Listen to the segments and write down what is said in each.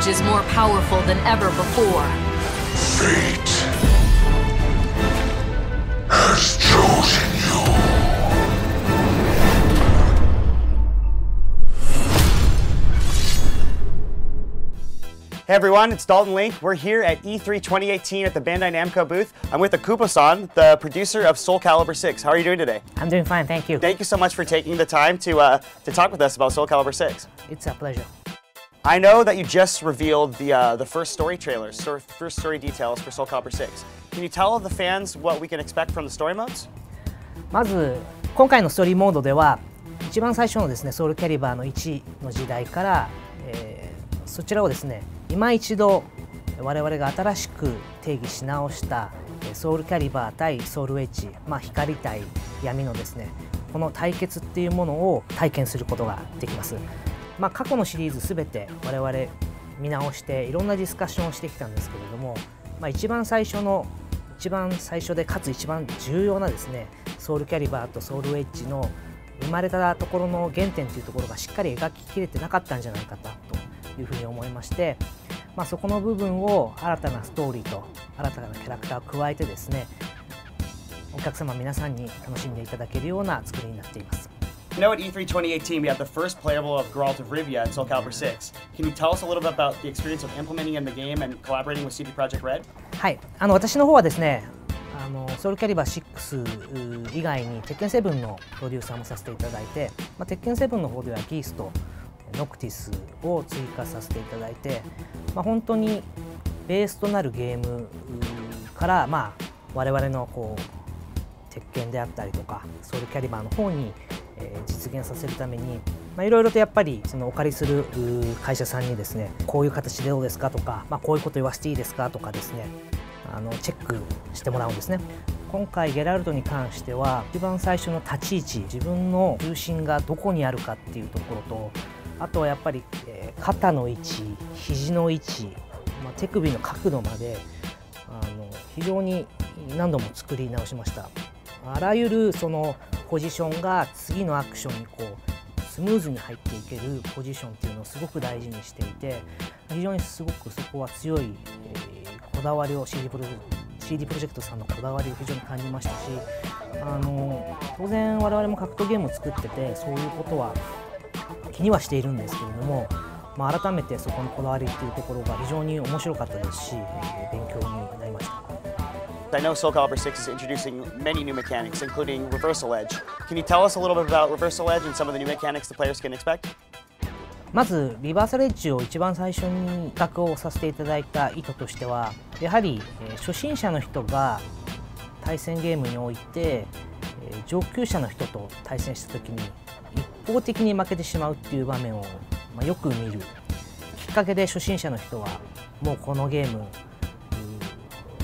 Edge is more powerful than ever before. Fate has chosen you. Hey everyone, it's Dalton Link. We're here at E E3 2018 at the Bandai Namco booth. I'm with Okubo-san, the producer of Soul Calibur 6. How are you doing today? I'm doing fine, thank you. Thank you so much for taking the time to uh, to talk with us about Soul Calibur 6. It's a pleasure. I know that you just revealed the uh, the first story trailers, first story details for Soul Calibur 6. Can you tell the fans what we can expect from the story modes? まず今回のストーリーモードでは一番最初のですねソウルキャリバーの1の時代から、えーそちらをですね今一度我々が新しく定義し直したソウルキャリバー対ソウルエッジ、まあ、光対闇のですねこの対決っていうものを体験することができます。まあ、過去のシリーズすべて我々見直していろんなディスカッションをしてきたんですけれども、まあ、一番最初の一番最初でかつ一番重要なですねソウルキャリバーとソウルエッジの生まれたところの原点というところがしっかり描ききれてなかったんじゃないかというふうに思いまして、まあ、そこの部分を新たなストーリーと新たなキャラクターを加えてですねお客様皆さんに楽しんでいただけるような作りになっています。You know, at E3 2018, we had the first playable of Geralt of Rivia in Soul Calibur 6. Can you tell us a little bit about the experience of implementing in the game and collaborating with CD Projekt Red? はい、あの私の方はですねあのソウルキャリバー6以外に鉄拳7のプロデューサーもさせていただいて、まあ、鉄拳7の方ではギースとノクティスを追加させていただいて、まあ、本当にベースとなるゲームから、まあ、我々のこう鉄拳であったりとかソウルキャリバーの方に、実現させるためにいろいろとやっぱりそのお借りする会社さんにですねこういう形でどうですかとか、まあ、こういうこと言わせていいですかとかですねあのチェックしてもらうんですね。今回ゲラルトに関しては一番最初の立ち位置自分の重心がどこにあるかっていうところとあとはやっぱり、え肩の位置肘の位置、まあ、手首の角度まであの非常に何度も作り直しました。あらゆるそのポジションが次のアクションにこうスムーズに入っていけるポジションっていうのをすごく大事にしていて非常にすごくそこは強い、えーこだわりを CD プロ CD プロジェクトさんのこだわりを非常に感じましたしあの当然我々も格闘ゲームを作っててそういうことは気にはしているんですけれども、まあ、改めてそこのこだわりっていうところが非常に面白かったですし、え勉強になりました。I know Soul Calibur 6 is introducing many new mechanics, including Reversal Edge. Can you tell us a little bit about Reversal Edge and some of the new mechanics the players can expect? まずリバーサルエッジを一番最初に企画をさせていただいた意図としてはやはり、初心者の人が対戦ゲームにおいて、上級者の人と対戦した時に一方的に負けてしまうっていう場面を、よく見るきっかけで初心者の人はもうこのゲーム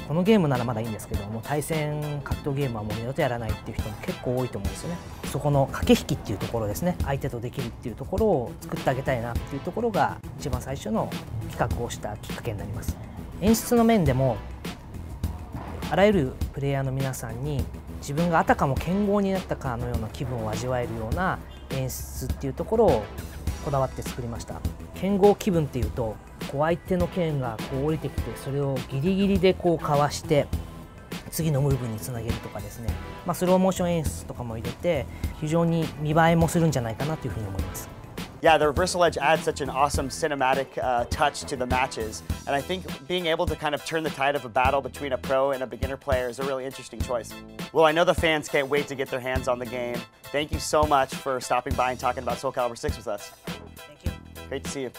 このゲームならまだいいんですけども対戦格闘ゲームはもう二度とやらないっていう人も結構多いと思うんですよね。そこの駆け引きっていうところですね。相手とできるっていうところを作ってあげたいなっていうところが一番最初の企画をしたきっかけになります。演出の面でもあらゆるプレイヤーの皆さんに自分があたかも剣豪になったかのような気分を味わえるような演出っていうところをこだわって作りました。剣豪気分っていうとこう相手の剣がこう降りてきてそれをギリギリでこうかわして次のムーブにつなげるとかですね、まあ、スローモーション演出とかも入れて非常に見栄えもするんじゃないかなというふうに思います Yeah, the Reversal Edge adds such an awesome cinematic uh, touch to the matches, and I think being able to kind of turn the tide of a battle between a pro and a beginner player is a really interesting choice. Well, I know the fans can't wait to get their hands on the game. Thank you so much for stopping by and talking about Soul Calibur 6 with us. Thank you. Great to see you.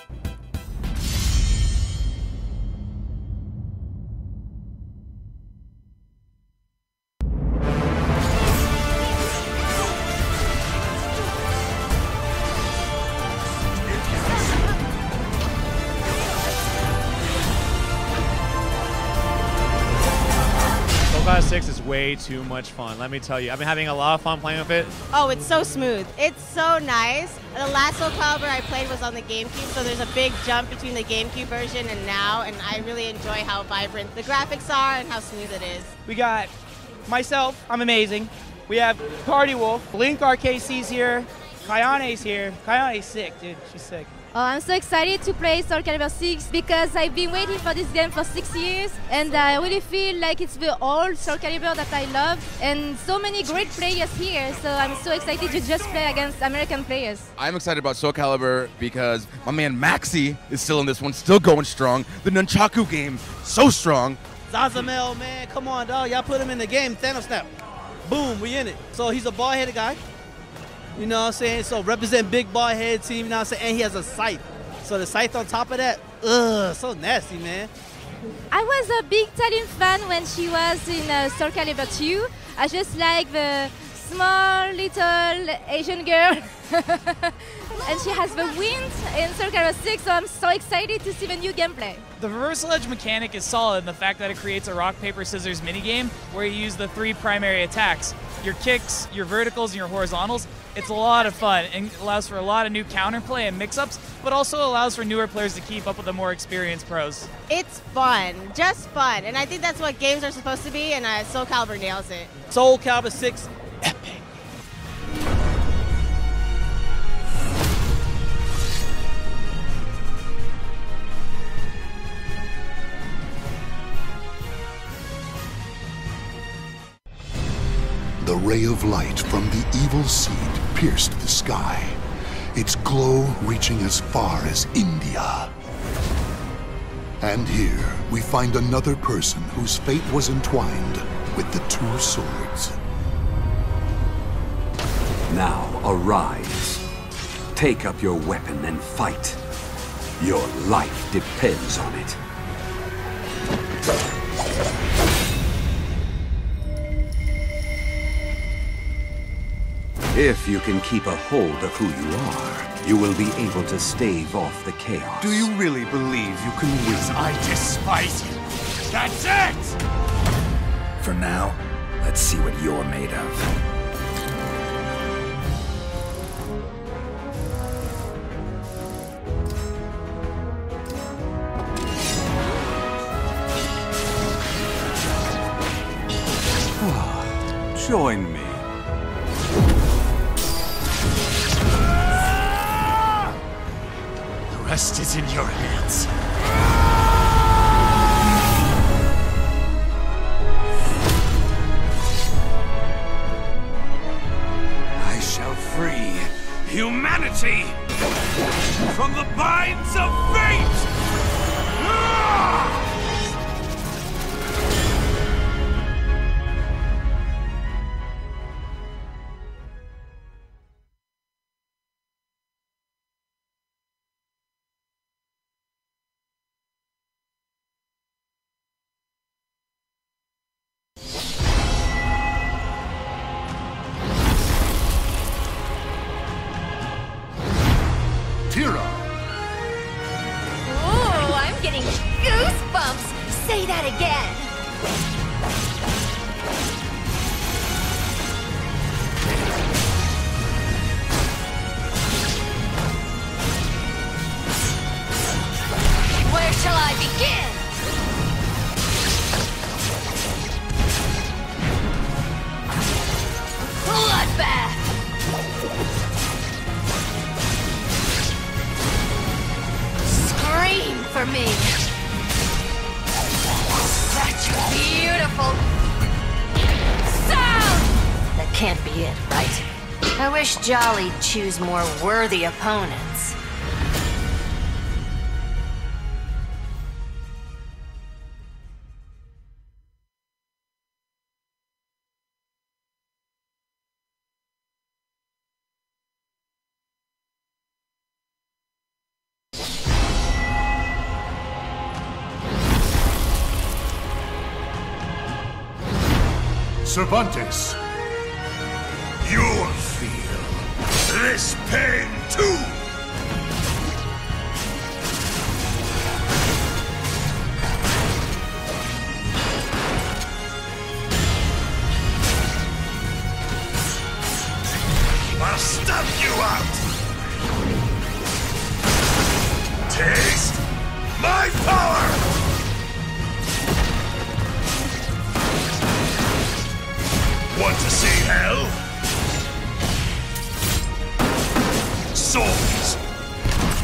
Way too much fun. Let me tell you, I've been having a lot of fun playing with it. Oh, it's so smooth. It's so nice. The last Soul Calibur I played was on the GameCube, so there's a big jump between the GameCube version and now, and I really enjoy how vibrant the graphics are and how smooth it is. We got myself, I'm amazing. We have Party Wolf, Link RKC's here, Kayane's here. Kayane's sick, dude. She's sick. Oh, I'm so excited to play Soul Calibur 6 because I've been waiting for this game for six years and I really feel like it's the old Soul Calibur that I love and so many great players here so I'm so excited to just play against American players. I'm excited about Soul Calibur because my man Maxi is still in this one, still going strong. The Nunchaku game, so strong. Zasalamel, man, come on, dog. Y'all put him in the game. Thanos snap. Boom, we in it. So he's a ball-headed guy. You know what I'm saying? So represent big ball head team, you know what I'm saying? And he has a scythe. So the scythe on top of that, ugh, so nasty, man. I was a big Talim fan when she was in uh, Soul Calibur 2. I just like the small little Asian girl. and she has the wind in Soul Calibur 6, so I'm so excited to see the new gameplay. The reversal edge mechanic is solid in the fact that it creates a rock, paper, scissors minigame where you use the three primary attacks your kicks, your verticals, and your horizontals. It's a lot of fun and allows for a lot of new counterplay and mix ups, but also allows for newer players to keep up with the more experienced pros. It's fun, just fun. And I think that's what games are supposed to be, and uh, Soul Calibur nails it. Soul Calibur 6, epic. The ray of light from the evil seed pierced the sky, its glow reaching as far as India. And here we find another person whose fate was entwined with the two swords. Now arise. Take up your weapon and fight. Your life depends on it. If you can keep a hold of who you are, you will be able to stave off the chaos. Do you really believe you can win? I despise you. That's it! For now, let's see what you're made of. Ah, join me. Rest is in your hands. I shall free humanity from the binds of fate! Jolly'd choose more worthy opponents. Cervantes. I'll stamp you out! Taste my power! Want to see hell? Souls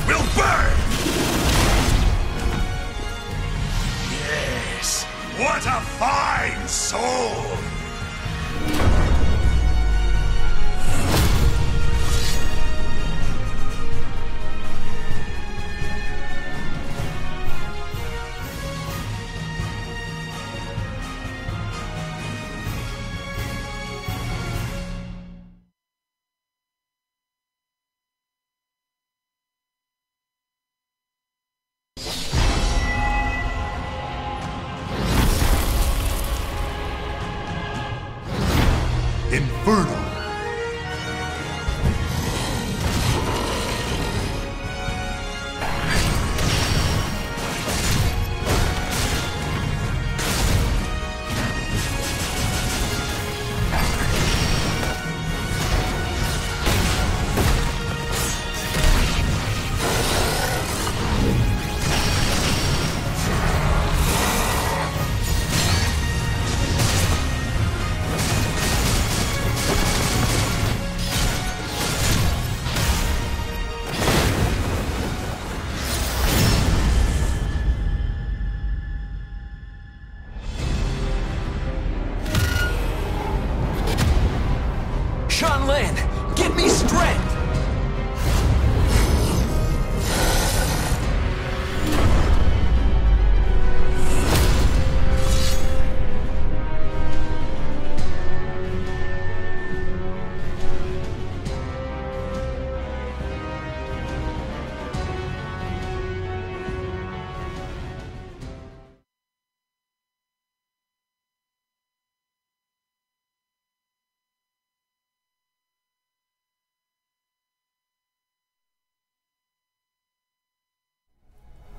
will burn! Yes, what a fine soul!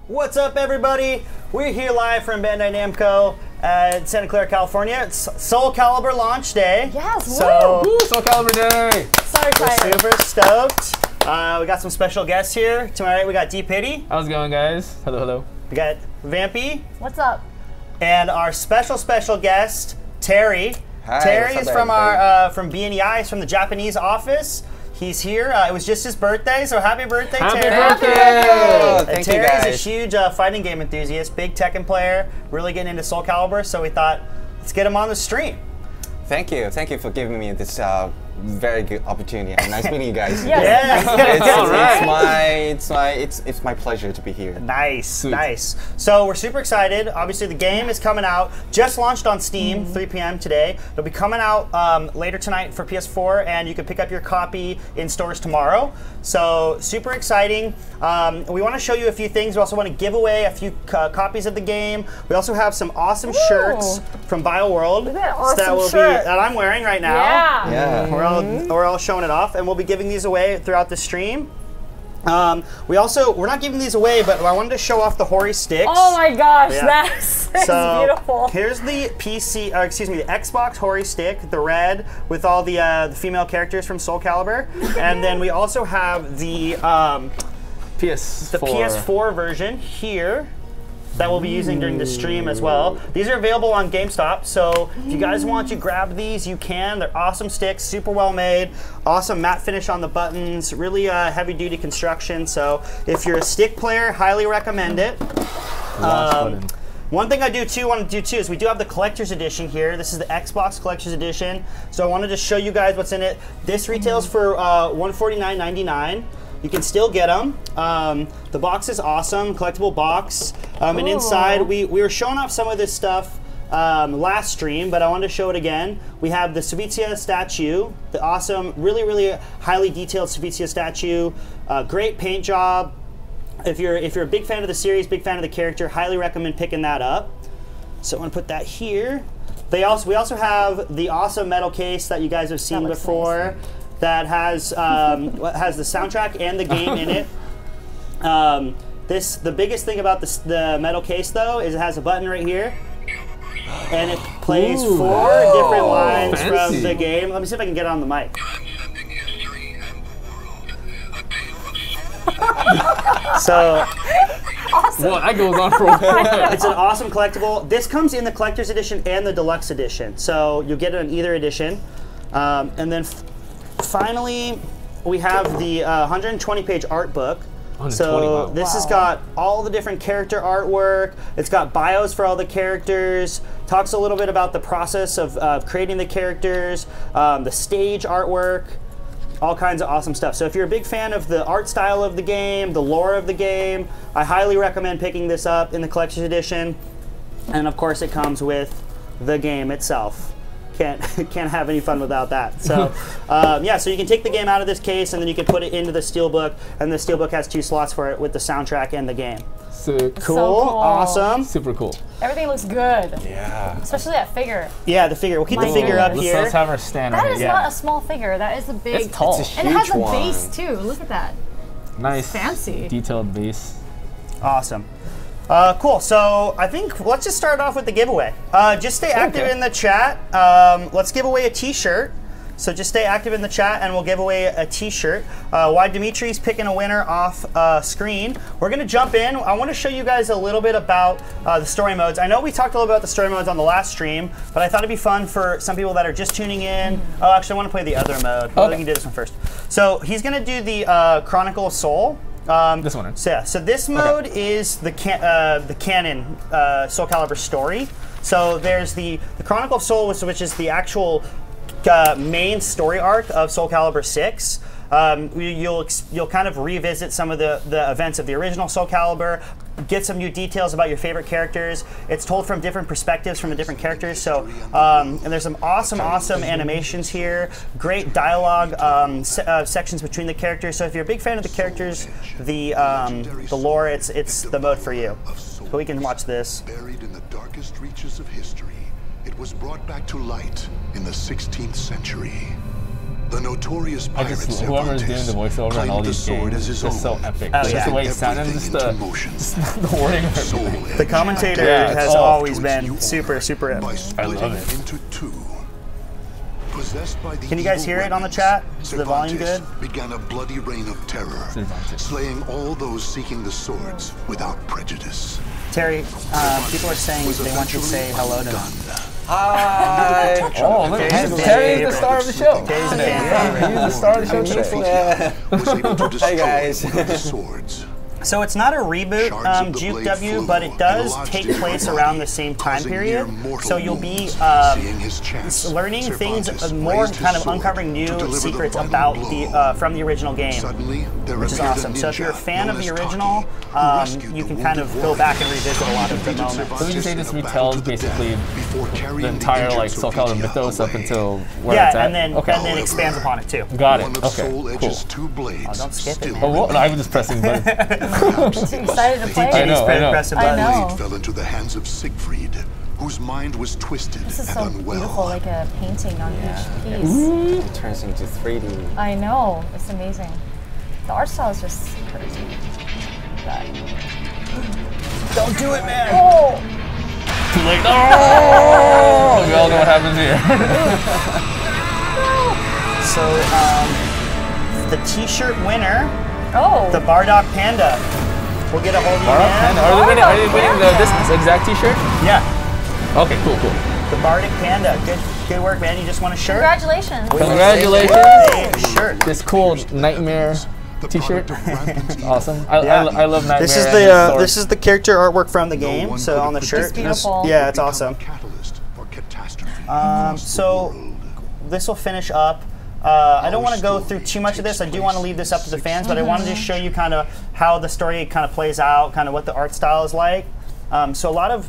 What's up, everybody? We're here live from Bandai Namco at Santa Clara, California. It's Soul Calibur launch day. Yes, so woo! Soul Calibur Day! So we're super stoked. Uh, we got some special guests here. To my right, we got D-Piddy. How's it going, guys? Hello, hello. We got Vampy. What's up? And our special, special guest, Terry. Hi, Terry what's is up, from our everybody? uh, from BNEI. He's from the Japanese office. He's here. Uh, it was just his birthday, so happy birthday, Happy Terry! birthday! Oh, And thank you, Terry's a huge uh, fighting game enthusiast, big Tekken player, really getting into Soul Calibur. So we thought, let's get him on the stream. Thank you. Thank you for giving me this uh, very good opportunity. And nice meeting you guys. Yes. It's, it's, All right. it's my it's my it's it's my pleasure to be here. Nice, nice. So we're super excited. Obviously, the game is coming out. Just launched on Steam, 3 p.m. today. It'll be coming out um, later tonight for PS4, and you can pick up your copy in stores tomorrow. So super exciting. Um, we want to show you a few things. We also want to give away a few uh, copies of the game. We also have some awesome shirts from BioWorld that awesome that will shirt. be that I'm wearing right now. Yeah. Yeah. We're all we're all showing it off, and we'll be giving these away throughout the stream. Um, we also we're not giving these away, but I wanted to show off the Hori sticks. Oh my gosh, Yeah. that's, that's so beautiful. here's the PC, uh, excuse me, the Xbox Hori stick, the red with all the uh, the female characters from Soul Calibur, and then we also have the um, PS4. the PS4 version here that we'll be using during the stream as well. These are available on GameStop, so if you guys want to grab these, you can. They're awesome sticks, super well made, awesome matte finish on the buttons, really uh, heavy duty construction. So if you're a stick player, highly recommend it. Um, one thing I do too want to do too is we do have the collector's edition here. This is the Xbox collector's edition. So I wanted to show you guys what's in it. This retails for uh, $149.99. You can still get them. Um, the box is awesome, collectible box. Um, and inside, we, we were showing off some of this stuff um, last stream, but I wanted to show it again. We have the Sophitia statue, the awesome, really, really highly detailed Sophitia statue. Uh, great paint job, if you're if you're a big fan of the series, big fan of the character, highly recommend picking that up. So I'm gonna put that here. They also we also have the awesome metal case that you guys have seen before, that has um, has the soundtrack and the game in it. Um, this the biggest thing about this, the metal case though is it has a button right here. And it plays Ooh. four different lines Fancy. from the game. Let me see if I can get it on the mic. so Well, that goes on for a while. it's an awesome collectible. This comes in the collector's edition and the deluxe edition, so you'll get it in either edition. Um, and then f- finally, we have the uh, 120-page art book. 120, So wow. this has got all the different character artwork. It's got bios for all the characters. Talks a little bit about the process of uh, creating the characters, um, the stage artwork all kinds of awesome stuff. So if you're a big fan of the art style of the game, the lore of the game, I highly recommend picking this up in the collector's edition. And of course, it comes with the game itself. Can't can't have any fun without that. So um, yeah, so you can take the game out of this case and then you can put it into the steelbook, and the steelbook has two slots for it with the soundtrack and the game. Sick. Cool, cool. awesome. Super cool. Everything looks good, Yeah. especially that figure. Yeah, the figure. We'll keep the My figure up Let's, here. let's have our stand That right is here. not a small figure. That is a big. It's tall. It's a and it has huge a base too. Look at that. nice. Fancy. Detailed base. Awesome. Uh, cool. So I think let's just start off with the giveaway. Uh, just stay active Okay. in the chat. Um, let's give away a T-shirt. So just stay active in the chat, and we'll give away a T-shirt. Uh, while Dimitri's picking a winner off uh, screen, we're gonna jump in. I want to show you guys a little bit about uh, the story modes. I know we talked a little bit about the story modes on the last stream, but I thought it'd be fun for some people that are just tuning in. Oh, actually, I want to play the other mode. Well, we can do this one first. So he's gonna do the uh, Chronicle of Soul. Um, This one, right? So yeah, so this mode is the can, uh, the canon uh, Soul Calibur story. So there's the the Chronicle of Soul, which, which is the actual uh, main story arc of Soul Calibur Six. Um, you- you'll you'll kind of revisit some of the, the events of the original Soul Calibur, get some new details about your favorite characters. It's told from different perspectives from the different characters. So um, and there's some awesome awesome animations here, great dialogue um, se- uh, sections between the characters. So if you're a big fan of the characters, the um, the lore, it's it's the mode for you. But we can watch this. Buried in the darkest reaches of history, it was brought back to light in the 16th century. The notorious I pirate just whoever's doing the voiceover and all claimed the these sword games is just so epic. Oh, just yeah. the way it sounded, just the, just the wording of everything. The commentator Yeah, has all- always been super, super. by I splitting love it. into two. By the Can you guys evil hear it on the chat? Is the volume Cervantes good? began a bloody reign of terror, Cervantes. slaying all those seeking the swords without prejudice. Terry, uh, people are saying they want you to say hello to undone. Hi. Oh, look, Terry's he's, the Terry's the favorite. star of the show. Terry's the He's the star of the show today. Yeah. was able to destroy Hey guys. of the swords. So it's not a reboot, um, of Juke W, but it does take place around the same time period. So you'll be wounds. um, Seeing his chance, learning things uh, more kind of uncovering new secrets about the uh, from the original game. Which is awesome. So if you're a fan of the original, um, you can kind of go back and revisit a lot of the Defeated moments. So would you say this Cervantes in a retells basically the entire like Soul Calibur Sophia mythos up until where Yeah, it's at? and then okay. and then expands upon it too. Got One it. of Okay. Cool. Edge's two blades Oh, don't skip it, man. Oh, what? No, I'm just pressing buttons. Perhaps Too it excited to play. I He's know, I know. pressing I know. blade fell into the hands of Siegfried, whose mind was twisted This is and so unwell. beautiful, like a painting on each piece. It turns into 3D. I know, it's amazing. The art style is just crazy. That. Don't do it, man. Oh! Too late. Oh! We all know what happens here. So um, the T-shirt winner, Oh! the Bardock Panda, We'll get a hold of you, Alright, man. and are they winning? Are they winning the, this exact T-shirt? Yeah, Okay, cool, cool. the Bardic Panda. Good, good work, man. You just want a shirt? Congratulations! Congratulations. Shirt. This cool nightmare T-shirt. awesome. I, Yeah. I, I love nightmare. This is the uh, this is the character artwork from the game. one So on the have shirt, predicted this- yeah, it's awesome. catalyst for catastrophe Um, so this will finish up. Uh, I don't want to go through too much of this. I do want to leave this up to the fans, but I want to just show you kind of how the story kind of plays out, kind of what the art style is like. Um, so a lot of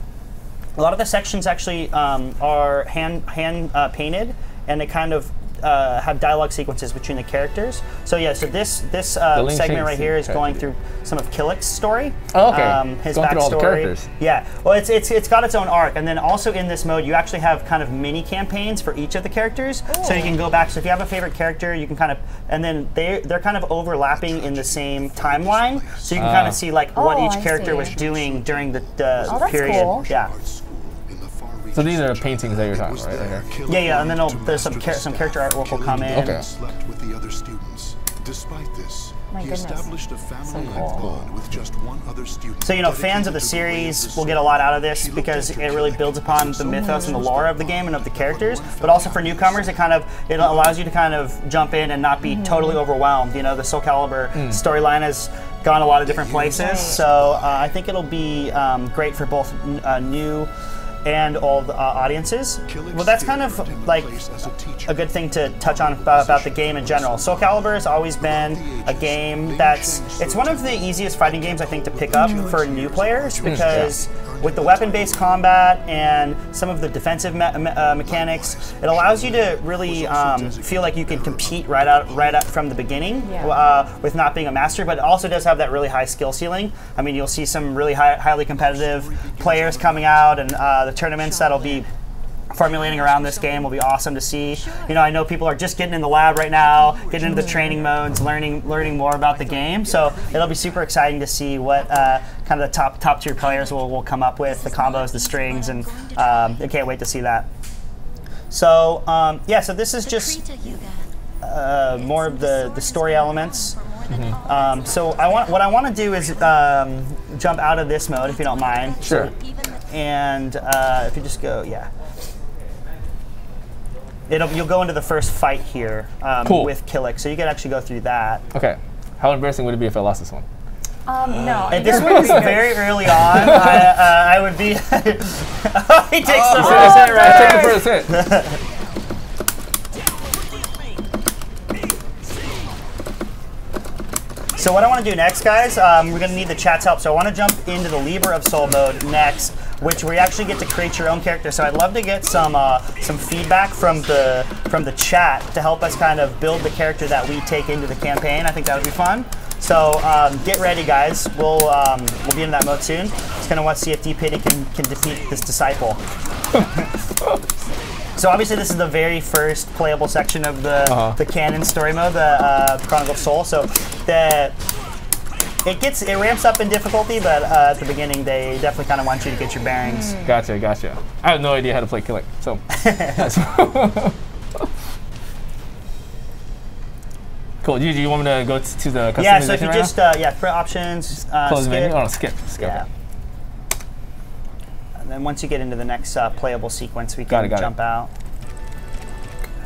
a lot of the sections actually um, are hand hand uh, painted, and they kind of uh, have dialogue sequences between the characters. So yeah, so this this uh, segment right here is going through some of Kilik's story. Oh, okay. Um, his Going through all the backstory. characters. Yeah. Well, it's it's it's got its own arc, and then also in this mode, you actually have kind of mini campaigns for each of the characters. So you can go back. So if you have a favorite character, you can kind of, and then they they're kind of overlapping in the same timeline. So you can kind Ah. of see like what Oh, each character was doing during the, the Oh, that's period. cool. Yeah. In the far So these are reaches paintings that you're talking about, right? there Okay. Yeah, yeah, and then learned it'll- to there's some char- some character artwork will Killing come in. Okay. slept with the other students. Despite this, My he goodness. established a family cool. bond with just one other student. So you know, fans of the dedicated to the ways series will get a lot out of this because it really builds upon the mythos and the lore of the game and of the characters. But also for newcomers, it kind of it allows you to kind of jump in and not be Mm-hmm. totally overwhelmed. You know, the Soul Calibur storyline has gone a lot of different places, so uh, I think it'll be um, great for both uh, new and old uh, audiences. Well, that's kind spirit earned him of like a good thing to touch on about, about the game in general. Soul Calibur has always been a game that's it's one of the easiest fighting games I think to pick up for new players because with the weapon-based combat and some of the defensive me- me- uh, mechanics, it allows you to really um, feel like you can compete right out right out from the beginning uh, with not being a master. But it also does have that really high skill ceiling. I mean, you'll see some really high, highly competitive players coming out, and uh, the tournaments that'll be formulating around this game will be awesome to see. You know, I know people are just getting in the lab right now, getting into the training modes, learning learning more about the game. So it'll be super exciting to see what uh, kind of the top top tier players will, will come up with, the combos, the strings, and um, I can't wait to see that. So um, yeah, so this is just uh, more of the the story elements. Um, so I want what I want to do is um, jump out of this mode if you don't mind. Sure. And uh, if you just go, yeah. It'll, you'll go into the first fight here um, Cool. with Kilik, so you can actually go through that. Okay. How embarrassing would it be if I lost this one? Um, no. And this you're one is very early on. I, uh, I would be. oh, he takes the first hit right. take the first hit. So what I want to do next, guys, um, we're going to need the chat's help. So I want to jump into the Libra of Soul mode next, which we actually get to create your own character. So I'd love to get some uh, some feedback from the from the chat to help us kind of build the character that we take into the campaign. I think that would be fun. So um, get ready, guys. We'll um, we'll be in that mode soon. Just gonna want to see if D-Piddy can can defeat this disciple. So obviously this is the very first playable section of the Uh-huh. the canon story mode, the uh, Chronicle of Soul. So the it gets it ramps up in difficulty, but uh, at the beginning they definitely kind of want you to get your bearings. Gotcha, gotcha. I have no idea how to play Kilik, so. cool. You, do you want me to go to the customization Yeah, so if you right just uh, yeah, print options, uh, Close skip. menu? Oh, skip. Skip. Yeah. And then once you get into the next uh, playable sequence, we Got can it, got it. jump out.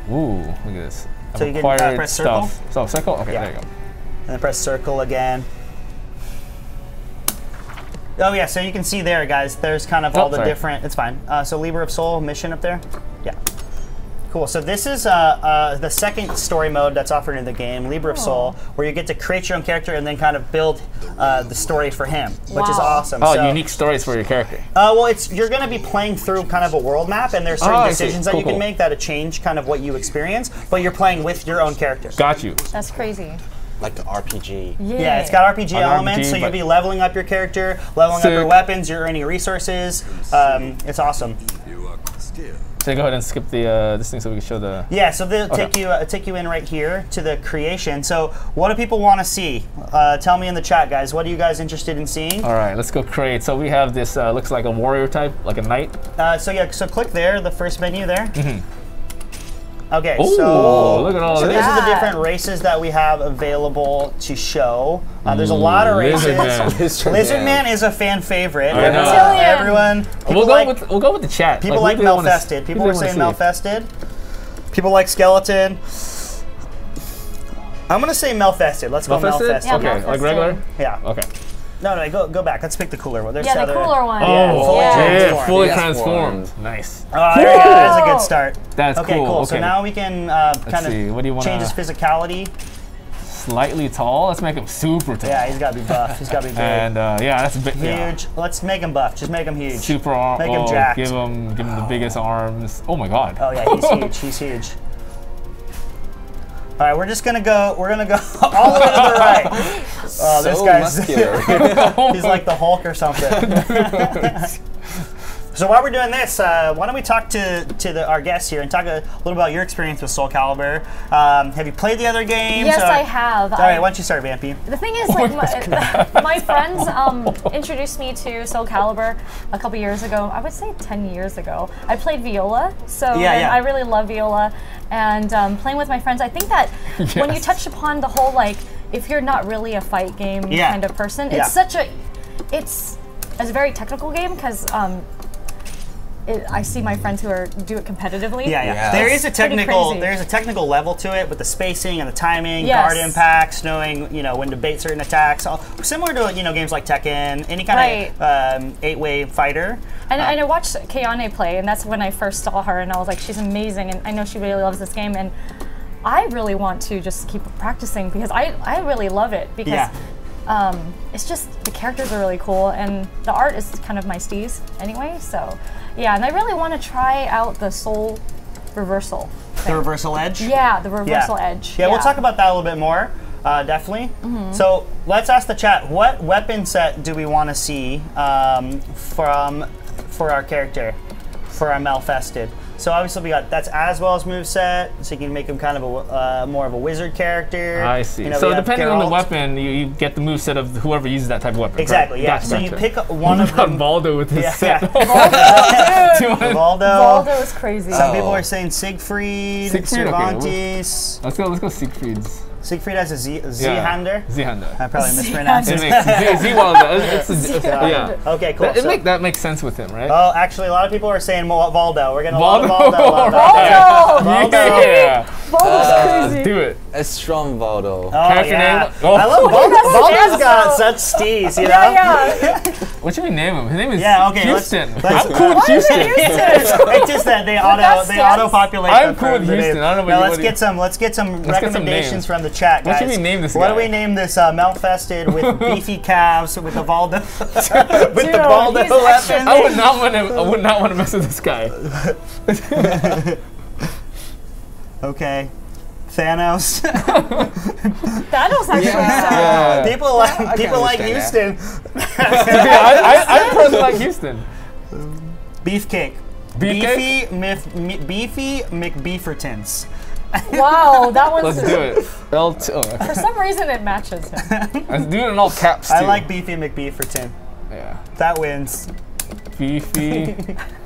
Ooh, look at this. So I've you can, uh, press circle? stuff. So circle. Okay, Yeah. there you go. And then press circle again. Oh yeah, so you can see there, guys. There's kind of Oh, all the sorry. different. It's fine. Uh, so Libra of Soul mission up there. Yeah. Cool. So this is uh, uh, the second story mode that's offered in the game, Libra of Soul, where you get to create your own character and then kind of build uh, the story for him, which is awesome. Oh, so, unique stories for your character. Uh, well, it's you're going to be playing through kind of a world map, and there's certain Oh, I see. decisions that Cool, you can make that a change kind of what you experience, but you're playing with your own character. Got you. That's crazy. Like the RPG. Yeah, it's got RPG An elements, RPG, so you'll be leveling up your character, leveling up your weapons, you're earning resources. Um, it's awesome. So go ahead and skip the uh, this thing so we can show the. Yeah, so they'll Okay. take you uh, take you in right here to the creation. So, what do people want to see? Uh, tell me in the chat, guys. What are you guys interested in seeing? All right, let's go create. So we have this uh, looks like a warrior type, like a knight. Uh, so yeah, so click there, the first menu there. Mhm. Okay, Ooh, so look at all so of these are the different races that we have available to show. Uh, there's a lot of races. Lizard Man. Lizard, Lizard Man. Man. is a fan favorite. I know. Everyone, people We'll go like, with we'll go with the chat. people who like do they wanna s- Malfested. People do were saying? Malfested. People like Skeleton. I'm gonna say Malfested. Let's go Malfested? Malfested. Yeah, Okay, like Malfested. regular? Yeah. Okay. No, no, go go back. Let's pick the cooler one. There's Yeah, the other- cooler one. Yeah, Oh, fully yeah, transformed. fully Yes. transformed. Nice. Oh, there you go. That's a good start. That's okay, cool. cool. So Okay. now we can uh, kind of see, what do you wanna- change his physicality. Slightly tall. Let's make him super tall. Yeah, he's got to be buff. He's got to be big. And uh, yeah, that's a bit yeah. huge. Let's make him buff. Just make him huge. Super arm. Make him oh, jacked. Give him give him the biggest arms. Oh my god. Oh yeah, he's huge. He's huge. All right, we're just gonna go. We're gonna go all the way to the right. Oh, this So guy's muscular. he's like the Hulk or something. So while we're doing this, uh, why don't we talk to to the, our guests here and talk a little about your experience with Soul Calibur? Um, have you played the other games? Yes, or- I have. All right, I- why don't you start, Vampy? The thing is, like, my, my friends um, introduced me to Soul Calibur a couple years ago. I would say 10 years ago. I played viola, so Yeah, yeah. I really love viola. And um, playing with my friends, I think that when you Yes. touch upon the whole, like, if you're not really a fight game Yeah. kind of person, Yeah. it's such a, it's, it's a very technical game because um, it, I see my friends who are do it competitively. Yeah, yeah. There is a It's pretty technical there's a technical level to it with the spacing and the timing, Yes. guard impacts, knowing you know when to bait certain attacks. all- Similar to you know games like Tekken, any kind of um, eight-way fighter. And, Uh, and I watched Kayane play, and that's when I first saw her, and I was like, she's amazing, and I know she really loves this game, and I really want to just keep practicing because I, I really love it because Yeah. um, it's just the characters are really cool, and the art is kind of my steez anyway. So yeah, and I really want to try out the Soul Reversal. the reversal edge. Yeah, the Reversal yeah. Edge. Yeah, we'll talk about that a little bit more. Uh, definitely. Mhm. So let's ask the chat: What weapon set do we want to see um, from for our character, for our Malfested? So obviously we got that's as well as moveset, so you can make him kind of a uh, more of a wizard character. I see. You know, so we have depending on the weapon, you, you get the moveset of whoever uses that type of weapon. Exactly, correct? yeah. Gotcha, So you pick one of What them- Voldo with his Yeah, set. yeah. Voldo. Voldo is crazy. Some Oh. people are saying Siegfried, Siegfried, okay. Let's go. Let's go. Siegfried's. Siegfried has a Z, Z Yeah. hander. Z-hander. I probably mispronounced It it. makes Z- Z-Waldo. It's it's a- yeah. Okay, cool. That, it So- make, that makes sense with him, right? Oh, actually, a lot of people are saying Mo- Voldo. We're getting a lot of Voldo. Voldo. love. Voldo! Voldo. Yeah. Voldo's uh, Let's do it. A strong Voldo. Oh, yeah. I love Oh, Voldo. that's Voldo's got such steez, you know? Yeah, yeah. What should we name him? His name is Yeah, okay. let's- Houston. let's- I'm cool with Why is it Houston. Houston? it's just that they auto that they stands- auto populate. I'm cool with Houston. I don't know Now what you- let's get you- some let's get some Let's get some recommendations from the chat, guys. What should we name this What guy? do we name this uh, Malfested with beefy calves with the Voldo with Dude, the Voldo he's weapon? I would not want to. I would not want to mess with this guy. Okay. Thanos. Thanos actually Yeah. sounds. people like I people like Houston. yeah, I, I, I personally like Houston. Beefcake. Beefy, Mif, Mi- Beefy McBeefertons. Wow, that one's. Let's do it. L2. Oh, For some reason, it matches him. Let's do it in all caps too. I like Beefy McBeeferton. Yeah. That wins. Beefy.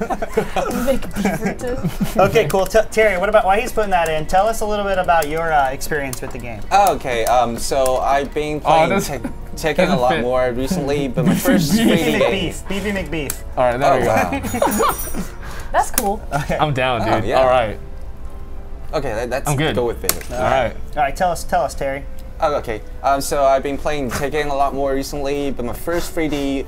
okay, cool. T- Terry, what about why he's putting that in? Tell us a little bit about your uh, experience with the game. Oh, okay, um, so I've been playing this- Tek- Tekken a lot fit. more recently, but my first Beefy 3D game. McBeef. Beefy McBeef. All right, there Oh, we go. wow. That's cool. I'm down, Oh, dude. yeah. All right. Okay, that, that's I'm good. go with it. All right. All right, tell us, tell us, Terry. Oh, okay. Um, so I've been playing Tekken a lot more recently, but my first 3D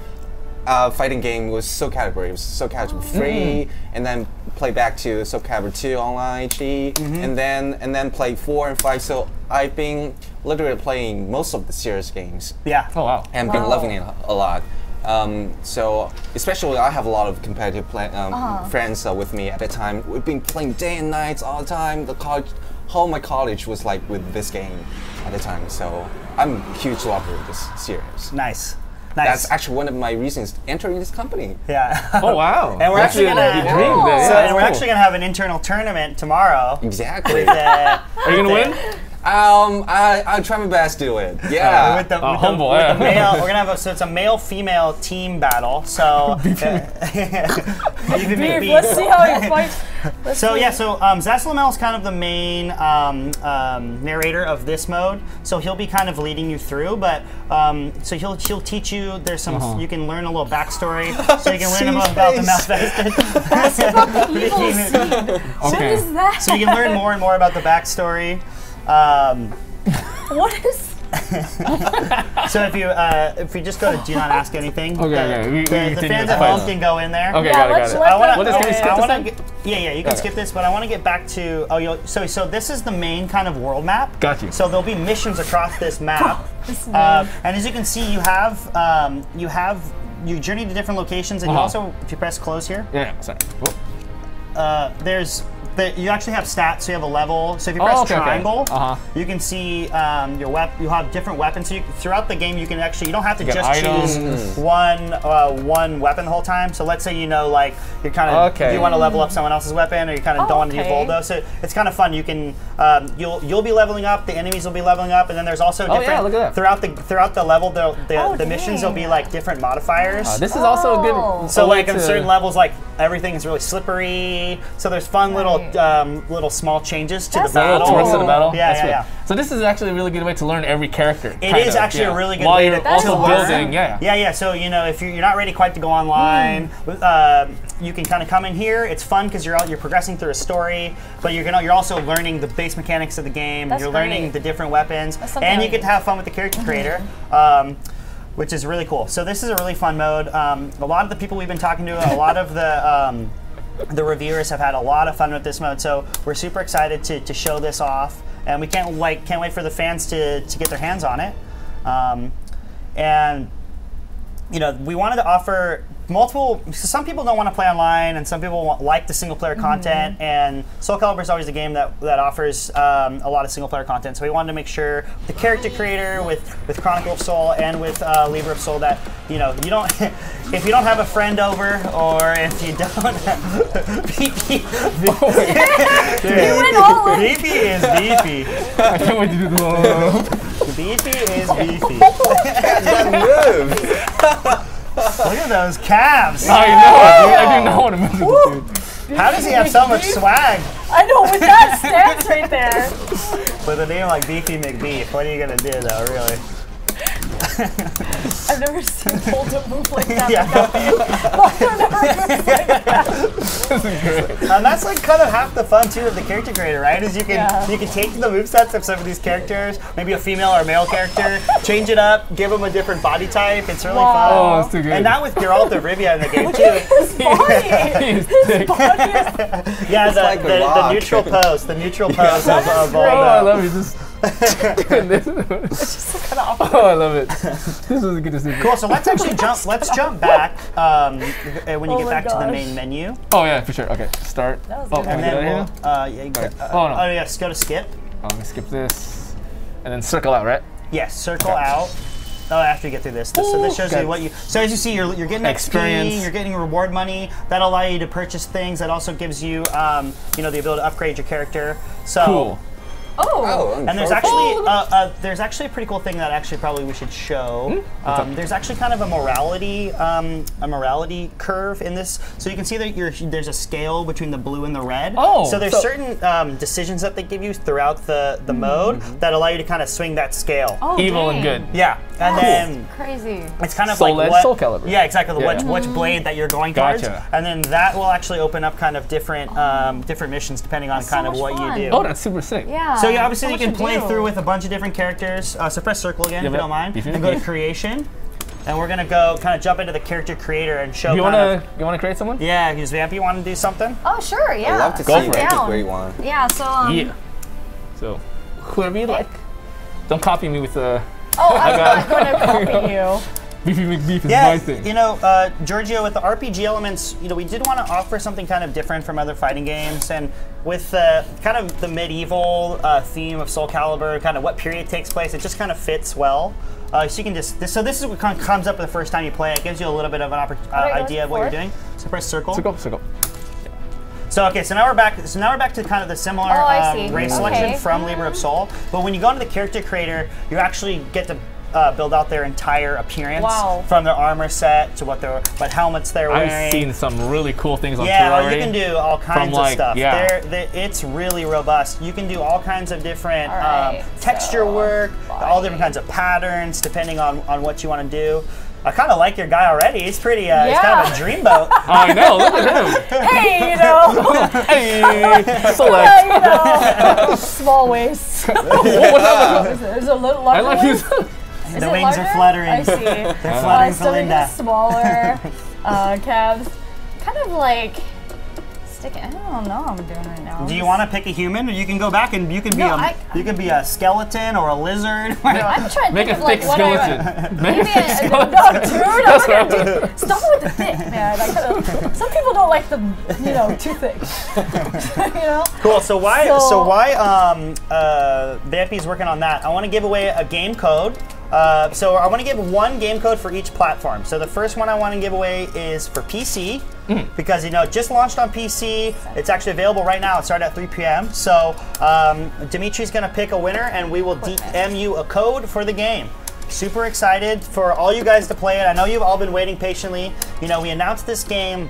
uh, fighting game was Soul Calibur. It was Soul Calibur 3, and then play back to Soul Calibur 2 online HD, and then and then play 4 and 5. So I've been literally playing most of the series games. Yeah. Oh wow. And been loving it a lot. Um, so especially I have a lot of competitive play, um, Uh-huh. friends uh, with me at the time. We've been playing day and nights all the time. The college, whole my college was like with this game at the time. So I'm a huge lover of this series. Nice. Nice. That's actually one of my reasons entering this company. yeah. Oh wow. And we're That's actually your- gonna dream then. so, Yeah, and we're cool. actually gonna have an internal tournament tomorrow. Exactly. With, uh, Are you gonna with win? The- Um, I I'll try my best to do it. Yeah. with the, Oh, with the- humble, with the male, we're gonna have a, so it's a male female team battle. So Beef, let's see how he fights. Let's So see. yeah, so um, Zasalamel is kind of the main um, um, narrator of this mode. So he'll be kind of leading you through, but um, so he'll he'll teach you. There's some Uh-huh. you can learn a little backstory, so you can learn about, about the face. Malfested. That's about the evil seed. Okay. is that? so you can learn more and more about the backstory. Um, What is? so if you uh, if you just go to do not ask anything, Okay, the, okay, we- we the- the fans at home can go in there. Okay, Yeah, got it, let's got it. let I want to. What is- can we skip I this wanna get. Yeah, yeah, you can Okay. skip this, but I want to get back to. Oh, you'll, so so this is the main kind of world map. Got you. So there'll be missions across this map, This uh, and as you can see, you have um, you have you journey to different locations, and you Uh-huh. also if you press close here, Yeah. yeah, Sorry. Uh, there's. The, you actually have stats, so you have a level. So if you Oh, press okay, okay. triangle, Uh-huh. you can see um, your weapon. You have different weapons. So you, throughout the game, you can actually you don't have to just got choose one uh, one weapon the whole time. So let's say you know like you're kind of Okay. you want to level up someone else's weapon, or you kind of Oh, don't want to do. Voldo. So it's kind of fun. You can um, you'll you'll be leveling up. The enemies will be leveling up, and then there's also Oh, yeah, different look at that. throughout the throughout the level. The the, Oh, the missions will be like different modifiers. Uh, this is also a good. Oh. So like on to- certain levels, like everything is really slippery. So there's fun little um, little small changes to That's the A little battle. twist to the battle. Yeah, That's yeah, yeah. So this is actually a really good way to learn every character. It kind is of, actually yeah. a really good While way you're to, also learn. building. Yeah. Yeah, yeah. So you know, if you're, you're not ready quite to go online, uh, you can kind of come in here. It's fun because you're out, you're progressing through a story, but you're gonna you're also learning the base mechanics of the game. That's you're learning the different weapons, That's and you get to have fun with the character creator. Um, which is really cool. So this is a really fun mode. Um, a lot of the people we've been talking to, a lot of the um, the reviewers have had a lot of fun with this mode. So we're super excited to, to show this off, and we can't like can't wait for the fans to, to get their hands on it. Um, and you know, we wanted to offer multiple. So some people don't want to play online, and some people want, like the single player content. And Soul Calibur is always a game that that offers um, a lot of single player content. So we wanted to make sure the character creator with with Chronicle of Soul and with uh, Libra of Soul that you know you don't if you don't have a friend over or if you don't. beefy, You went all in. beefy is beefy. I can't wait to do the. whole. Beefy is beefy. That move. Look at those calves. I know, dude. I do not want to move this dude. How does he have so much swag? I know with that stance right there. With a name like Beefy McBeef, what are you gonna do though, really? I've never seen Voldo move like that. Yeah. Voldo like that. This is great. And that's like kind of half the fun too of the character creator, right? Is you can Yeah. you can take the movesets of some of these characters, maybe a female or a male character, change it up, give them a different body type. It's really Wow. Oh, fun. it's too good. And now with Geralt of Rivia in the game too. at his body. His thick. body is Yeah, the, like the, the neutral pose, the neutral pose That of, is of all Oh, I love it. Just doing this. kind of Oh, I love it. This is good to see. Cool. So let's actually jump. Let's jump back um, uh, when you Oh get my back to the main menu, Oh yeah, for sure. Okay, start. That was oh, and then we'll. Uh, yeah, you Alright. got- Oh, no. oh yes, go to skip. Oh, let me skip this, and then circle out, right? Yes, circle out. Oh, after you get through this, this so this shows got- you what you. So as you see, you're, you're getting Experience. XP, you're getting reward money. That'll allow you to purchase things. That also gives you, um, you know, the ability to upgrade your character. So. Cool. Oh. And there's actually uh, uh, there's actually a pretty cool thing that actually probably we should show. What's Um, there's actually kind of a morality um, a morality curve in this, so you can see that you're, there's a scale between the blue and the red. Oh, so there's so- certain um, decisions that they give you throughout the the mode that allow you to kind of swing that scale. Oh, Evil and good. Yeah, and That's then crazy. it's kind of Soul like Edge, what, Soul Calibur. Yeah, exactly. Yeah, which, yeah. which blade that you're going towards, and then that will actually open up kind of different um, different missions depending on That's so kind of what fun. you do. Oh, that's super sick. Yeah. So yeah, obviously so you can play do. through with a bunch of different characters. Uh, so press circle again Yeah, if you don't mind, and go to creation. And we're gonna go kind of jump into the character creator and show. You kind wanna of- you wanna create someone? Yeah, does Vamp, you want to do something? Oh sure, yeah. I'd love to Go see for it. what Down. great one. Yeah. So um. yeah. So whoever you like. Don't copy me with the. Oh, I'm got- not going to copy you. Beefy McBeef is Yeah, my thing. you know, uh, Giorgio, with the RPG elements, you know, we did want to offer something kind of different from other fighting games, and with uh, kind of the medieval uh, theme of Soul Calibur, kind of what period takes place, it just kind of fits well. Uh, so you can just this, so this is what kind of comes up the first time you play. It gives you a little bit of an oppor- uh, idea of what you're doing. So press circle. Circle, circle. So okay, so now we're back. So now we're back to kind of the similar Oh, um, see. race Okay. selection from Libra of Soul. But when you go into the character creator, you actually get to uh, build out their entire appearance Wow. from their armor set to what their what helmets they're wearing. I've seen some really cool things on yeah, tour well, already. you can do all kinds From, of like, stuff. yeah. They're, they it's really robust. You can do all kinds of different All right, um, texture so work, all different kinds of patterns, depending on, on what you want to do. I kind of like your guy already. He's pretty. Uh, He's kind of a dreamboat. I know, look at him. Hey, you know. Hey, select. you know, small waist. What's up? Is it- is it a little I like his. Is The it wings are fluttering. I see. They're Uh, fluttering for stomach Linda. smaller. Uh, calves. Kind of like stick. It. I don't know. what I'm doing right now. Do you want to pick a human, you can go back and you can be No, a I- you can be a skeleton or a lizard. No, I'm trying to Make think a of like thick what I skeleton. Make a Maybe thick a, skeleton. no, dude, I'm That's not what gonna do. Stop with the thick, man. I kinda, some people don't like the you know, too thick. you know. Cool. So why? So, So- why? Um, uh, Vampy's working on that. I want to give away a game code. Uh, so I want to give one game code for each platform. So the first one I want to give away is for PC because you know it just launched on PC. It's actually available right now. It started at 3 p.m. So um, Dimitri's gonna pick a winner, and we will DM you a code for the game. Super excited for all you guys to play it. I know you've all been waiting patiently. You know, we announced this game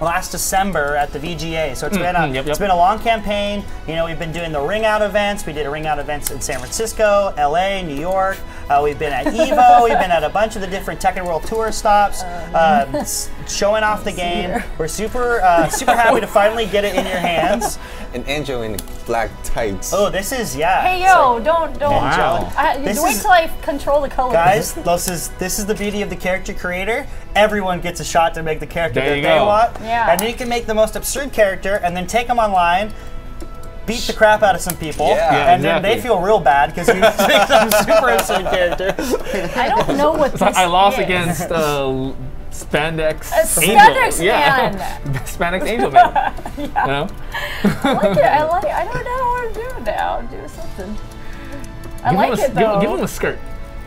last December at the VGA. So it's been a mm, yep, it's yep. been a long campaign. You know, we've been doing the ring out events. We did a ring out events in San Francisco, LA, New York. Uh, we've been at Evo. we've been at a bunch of the different Tekken World Tour stops, uh, s- showing off the game. We're super uh, super happy to finally get it in your hands. An angel in black tights. Oh, this is yeah. Hey yo, like- don't don't. Wow. I, wait is- till I control the colors. Guys, this is this is the beauty of the character creator. Everyone gets a shot to make the character There that you they go. want. Yeah. And you can make the most absurd character and then take them online, beat the crap out of some people, Yeah. Yeah, and then they feel real bad because you make some super absurd character. I don't know what So this I lost is. against uh, Spandex. A Angel. spandex yeah. man. Spandex Angel Man. You know? I like it. I like. It. I don't know what to do now. Do something. I give like a, it give- though. Give, him a skirt.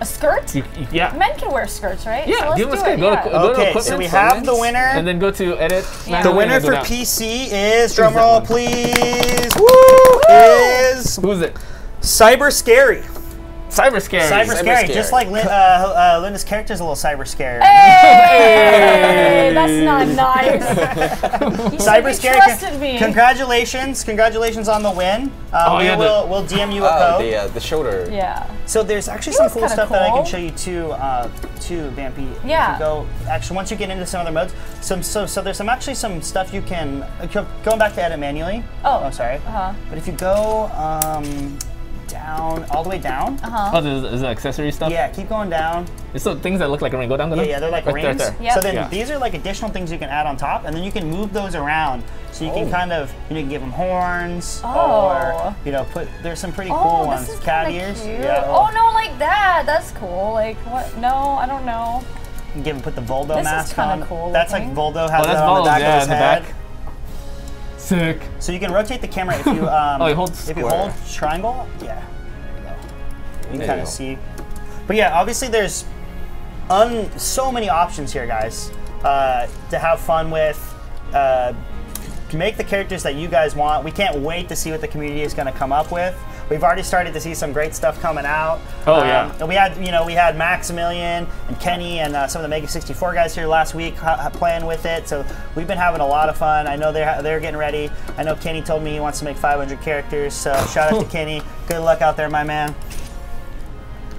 A skirt. You, you- yeah. Men can wear skirts, right? Yeah, so let's give him a do skirt. It, Go to- yeah. go Okay, equipment, so we have the winner. And then go to edit. Yeah. The winner for down. PC is drumroll, that one? please. Woo! Is Who's it? Cyber Scary. Cyber Scary. Cyber, Cyber Scary, Scary. just like Lin- uh, uh, Linda's character is a little cyber scary. Hey, that's not nice. You Cyber said Scary. trusted me. Congratulations, congratulations on the win. Um, Oh, we yeah, the- will we'll DM you a Oh, code. the uh, the shoulder. yeah. So there's actually He some cool kinda stuff that I can show you too, uh, too, Vampy. Yeah. you go actually once you get into some other modes, some so so there's some actually some stuff you can uh, go- going back to edit manually. Oh. oh sorry. Uh-huh. But if you go um, down all the way down. Uh-huh. Oh, there's, there's the accessory stuff? Yeah, keep going down. It's the things that look like a ring. Go down to Yeah, them. yeah, they're like right there, rings. right there. Yep. So then Yeah. these are like additional things you can add on top, and then you can move those around. So you can Oh. kind of you know you can give them horns, Oh. or you know put there's some pretty Oh, cool this ones. is Cat kinda ears. Cute. Yeah. Oh no, like that. That's cool. Like what? No, I don't know. You can give him put the Voldo This is mask kinda on. cool That's like Voldo has Oh, that's it on the back yeah, of his in the head. Back. Sick. So you can rotate the camera if you um, Oh, you hold if you hold triangle. Yeah. You can kind of see. But yeah, obviously there's un, so many options here, guys, uh, to have fun with. Uh, to make the characters that you guys want. We can't wait to see what the community is going to come up with. We've already started to see some great stuff coming out. Oh, yeah. and we had you know we had Maximilian and Kenny and uh, some of the Mega 64 guys here last week playing with it. So we've been having a lot of fun. I know they're they're getting ready. I know Kenny told me he wants to make 500 characters. So shout out to Kenny. Good luck out there, my man.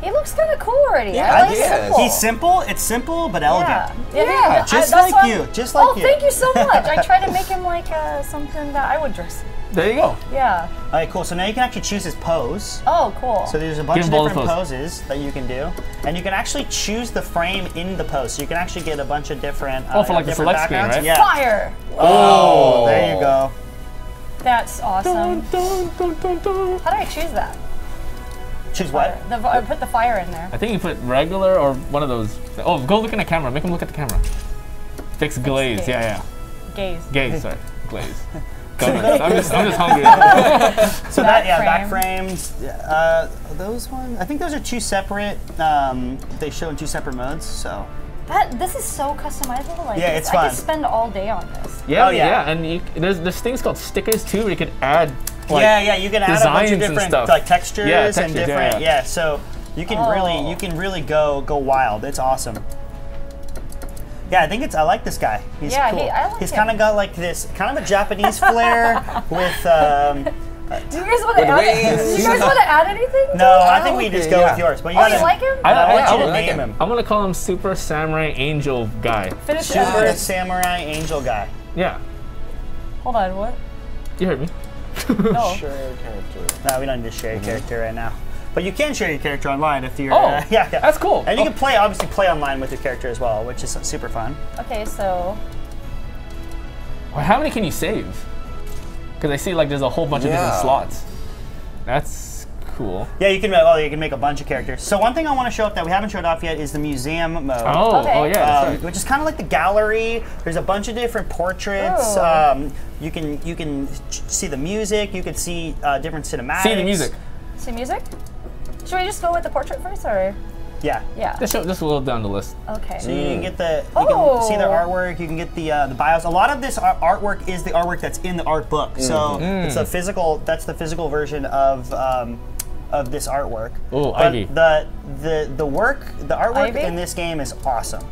He looks kind of cool already. I like simple. He's simple. It's simple but elegant. Yeah, yeah, yeah. Just I- like you, just like oh, you. thank you so much. I try to make him like uh, something that I would dress. There you go. Yeah. All right, cool. So now you can actually choose his pose. Oh, cool. So there's a bunch Give of him all the different poses. poses that you can do, and you can actually choose the frame in the pose. So you can actually get a bunch of different. Oh, for like the different select screen, backgrounds. right? Yeah. Fire. Oh, there you go. That's awesome. How do I choose that? Choose what? The, I put the fire in there. I think you put regular or one of those. Oh, go look in the camera. Make him look at the camera. Fix glaze. gaze. Yeah, yeah. Gaze. Gaze. Sorry, glaze. I'm just, I'm just hungry. So that yeah, back frames. Uh, those ones, I think those are two separate. Um, they show in two separate modes. So That this is so customizable. Like Yeah, this- it's I could spend all day on this. Yeah, Oh, yeah. yeah, and you, there's there's things called stickers too, where you can add. Like, yeah, yeah, you can add a bunch of different stuff. like textures, Yeah, and textures, yeah, different. yeah. so you can Oh. really you can really go go wild. It's awesome. Yeah, I think it's. I like this guy. He's Yeah, cool. he- I like He's kind of got like this, kind of a Japanese flair with. Um, Do you guys want to add? wings. Do you guys want to add anything? to no. I think we just go yeah. with yours. But you Oh, gotta, you like him? I, I I, want you I, to I, name him. I'm gonna call him Super Samurai Angel Guy. Finish Super it. Samurai Angel guy. Yeah, Hold on. What? you heard me. No. Sure, character. No, we don't need to share your Mm-hmm. character right now. But you can share your character online if you're. Oh, uh, yeah, yeah. that's cool. And you Oh. can play, obviously, play online with your character as well, which is super fun. Okay, so Well, how many can you save? Because I see like there's a whole bunch of different slots. That's cool. Yeah, you can. ma- Oh, you can make a bunch of characters. So one thing I want to show up that we haven't showed off yet is the museum mode. Oh, Okay. oh yeah. Um, right. which is kind of like the gallery. There's a bunch of different portraits. Ooh. Um, you can you can see the music. You can see uh, different cinematics. See the music. see music. Should we just go with the portrait first, or Yeah. yeah? Just show, just a little down the list. Okay. So you can get the you can see the Oh. artwork. You can get the uh, the bios. A lot of this artwork is the artwork that's in the art book. So it's a physical. That's the physical version of. Um, of this artwork. Ooh, But Ivy. The the the work the artwork Ivy? in this game is awesome.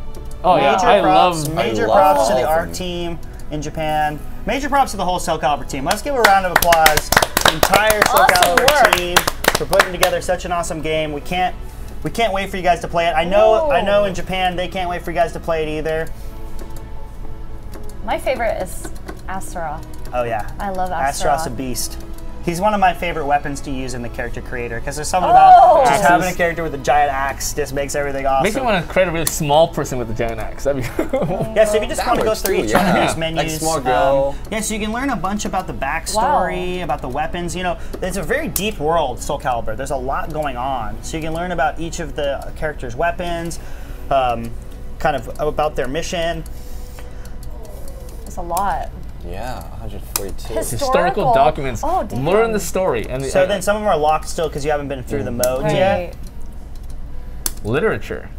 Oh yeah, Major I props, love. major love props to the art them. team in Japan. Major props to the whole Soul Calibur team. Let's give a round of applause to the entire Soul Awesome Calibur work. team for putting together such an awesome game. We can't we can't wait for you guys to play it. I know I know in Japan they can't wait for you guys to play it either. My favorite is Astra. Oh yeah. I love Astra. Astro's a beast. He's one of my favorite weapons to use in the character creator because there's something Oh. about just having a character with a giant axe just makes everything awesome. Makes me want to create a really small person with a giant axe. That'd be cool. Yeah, so if you just That want to go through too, each yeah. one of these Like menus, small um, yeah, so you can learn a bunch about the backstory, about the weapons. You know, it's a very deep world, Soul Calibur. There's a lot going on, so you can learn about each of the characters' weapons, um, kind of about their mission. It's a lot. Yeah, 142. Historical Historical. documents. Oh, damn. Learn the story and the, So uh, then some of them are locked still because you haven't been through the modes yet. Literature.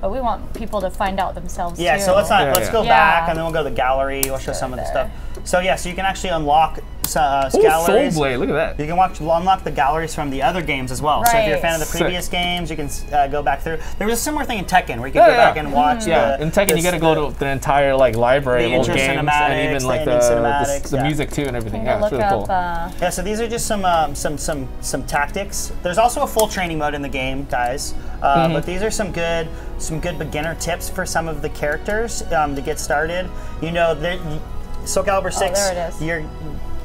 But we want people to find out themselves. Yeah, too. so let's not Yeah, let's yeah. go Yeah. back and then we'll go to the gallery. We'll show some of the stuff. So yeah, so you can actually unlock uh, Oh, Soul. Blade. Look at that. You can watch, unlock the galleries from the other games as well. Right. So if you're a fan of the Sick. previous games, you can uh, go back through. There was a similar thing in Tekken where you could Yeah, go yeah. back and watch. Yeah, the, in Tekken, you got to go to the entire like library the of old games and even like the, ending the, cinematics, the yeah. music too and everything. Yeah, it's really up. cool. Uh, Yeah, so these are just some um, some some some tactics. There's also a full training mode in the game, guys. Uh, Mm-hmm. But these are some good some good beginner tips for some of the characters um, to get started. You know, there- y- Soul Calibur Six. Oh, there it is. You're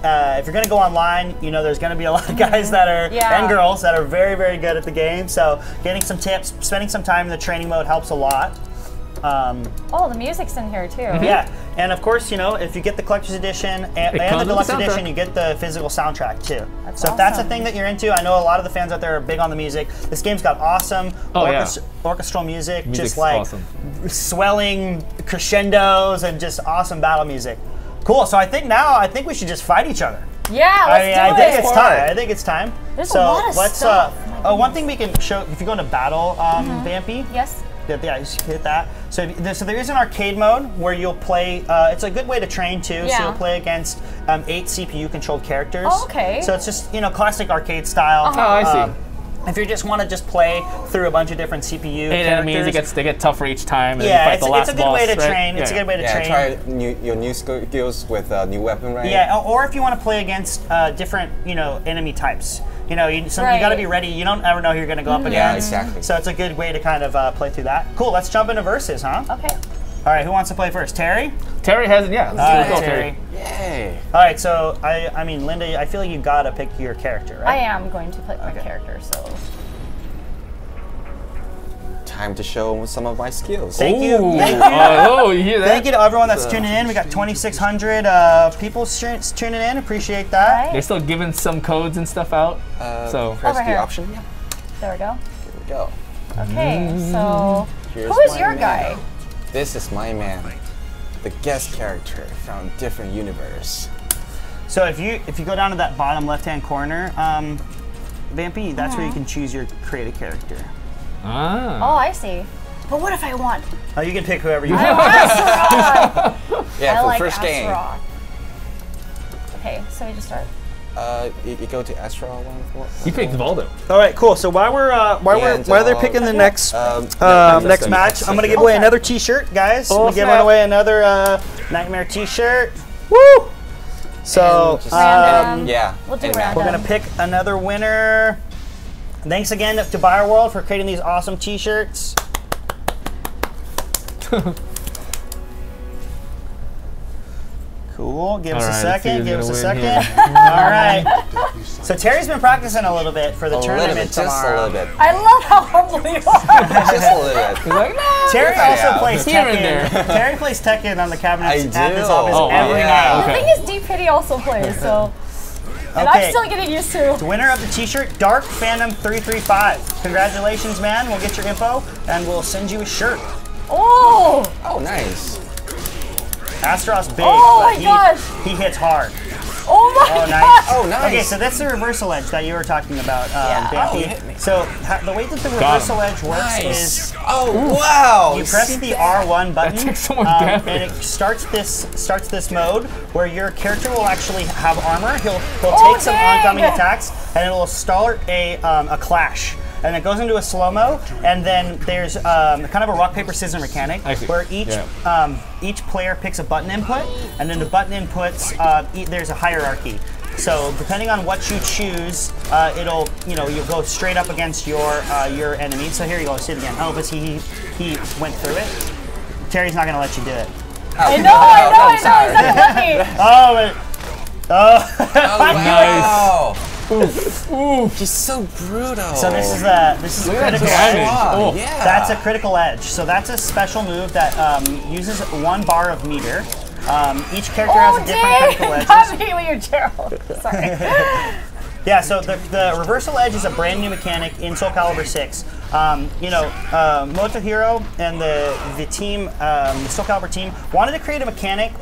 uh, if you're gonna go online, you know there's gonna be a lot of guys that are Yeah. and girls that are very very good at the game. So getting some tips, spending some time in the training mode helps a lot. Um, oh, the music's in here too. yeah, and of course, you know, if you get the collector's edition and, and the with deluxe the edition, you get the physical soundtrack too. That's so if that's a thing that you're into, I know a lot of the fans out there are big on the music. This game's got awesome Oh, yeah. orchestral music, Music's just like awesome. swelling crescendos and just awesome battle music. Cool. So I think now I think we should just fight each other. Yeah, I, let's mean, do I it. think it's time. I think it's time. There's a so lot of let's stuff. uh Uh, one thing we can show if you go into battle, um, Mhm. Vampy. Yes. Yeah, yeah, you just hit that. So, there, so there is an arcade mode where you'll play. Uh, it's a good way to train too. Yeah. So you'll play against um, eight CPU-controlled characters. Oh, okay. So it's just you know classic arcade style. Uh-huh. Oh, I see. Um, if you just want to just play through a bunch of different CPU Eight characters, enemies, it gets they get tougher each time. And then you Yeah, fight it's- the last it's a good boss, way to right? train. It's a good way to yeah, train. try new, your new skills with a new weapon, right? Yeah, or if you want to play against uh, different, you know, enemy types. You know, you, some, you got to be ready. You don't ever know who you're going to go up Mhm. Yeah, against. exactly. So it's a good way to kind of uh, play through that. Cool. Let's jump into verses, huh? Okay. All right. Who wants to play first? Terry. Terry has it. Yeah. All Let's right, go, Terry. Yay. All right. So I, I mean, Linda, I feel like you got to pick your character, right? I am going to pick my character, so. Time to show some of my skills. Thank you. Ooh. Thank you. Oh, oh, you hear that? Thank you to everyone that's Uh, tuning in. We got 2,600 uh, people tuning in. Appreciate that. They're still giving some codes and stuff out. Uh, so press Over the here. option. Yeah. There we go. Here we go. Okay, so. Here's Who is your man. guy? This is my man, the guest character from different universe. So if you if you go down to that bottom left hand corner, um, Vampy, that's where you can choose your create a character. Ah. Oh, I see. But what if I want? Oh, you can pick whoever you want. want Yeah, I for like first game. Okay, so we just start. Uh, you, you go to Astral one. one- You picked Voldo. All right, cool. So while we're uh, while we're while they're uh, picking the next Um, no, next match, I'm gonna give away another T-shirt, guys. Oh, I'm giving snap. away another uh, Nightmare T-shirt. Woo! So um, yeah. we'll do random. we're gonna pick another winner. Thanks again to BioWorld for creating these awesome T-shirts. Cool. Give us All a right, let's second. Give us a second. All right. So Terry's been practicing a little bit for the A little tournament bit, just a little bit. I love how humble you are. just a little bit. He's like, no. Terry Try also out. plays Here and Tekken. there. Terry plays Tekken on the cabinets I at do. his office Oh, every yeah. night. The thing is, D-Piddy also plays, so. And Okay. I'm still getting used to. The winner of the T-shirt, Dark Phantom 335. Congratulations, man. We'll get your info and we'll send you a shirt. Oh! Oh, nice. Astro's big, Oh but my he, gosh. he hits hard. Oh my Oh, nice. gosh! Oh, nice. Okay, so that's the reversal edge that you were talking about, um, Yeah. Vampy. Oh, you hit me. So ha- the way that the Got reversal him. edge works Nice. is Oh, wow. you press the R1 button, takes so much um, and it starts this starts this mode where your character will actually have armor. He'll he'll Oh, take some dang. oncoming attacks, and it will start a um, a clash. And it goes into a slow mo, and then there's um, kind of a rock paper scissors mechanic where each Yeah. um, each player picks a button input, and then the button inputs uh, e- there's a hierarchy. So depending on what you choose, uh, it'll you know you'll go straight up against your uh, your enemy. So here you go, see it again. Oh, but he he went through it. Terry's not gonna let you do it. I know, I know, I know. He's not gonna let me. Oh, but, oh. Oh, wow. Ooh. He's so brutal. So this is a this is Look at critical edge. Oh. yeah. That's a critical edge. So that's a special move that um, uses one bar of meter. Um, each character Oh, has a different critical dang! edges. Not me with your Geralt. Sorry. Yeah, so the, the reversal edge is a brand new mechanic in Soul Calibur 6. Um, you know, uh, Motohiro and the the team, um, the Soul Calibur team, wanted to create a mechanic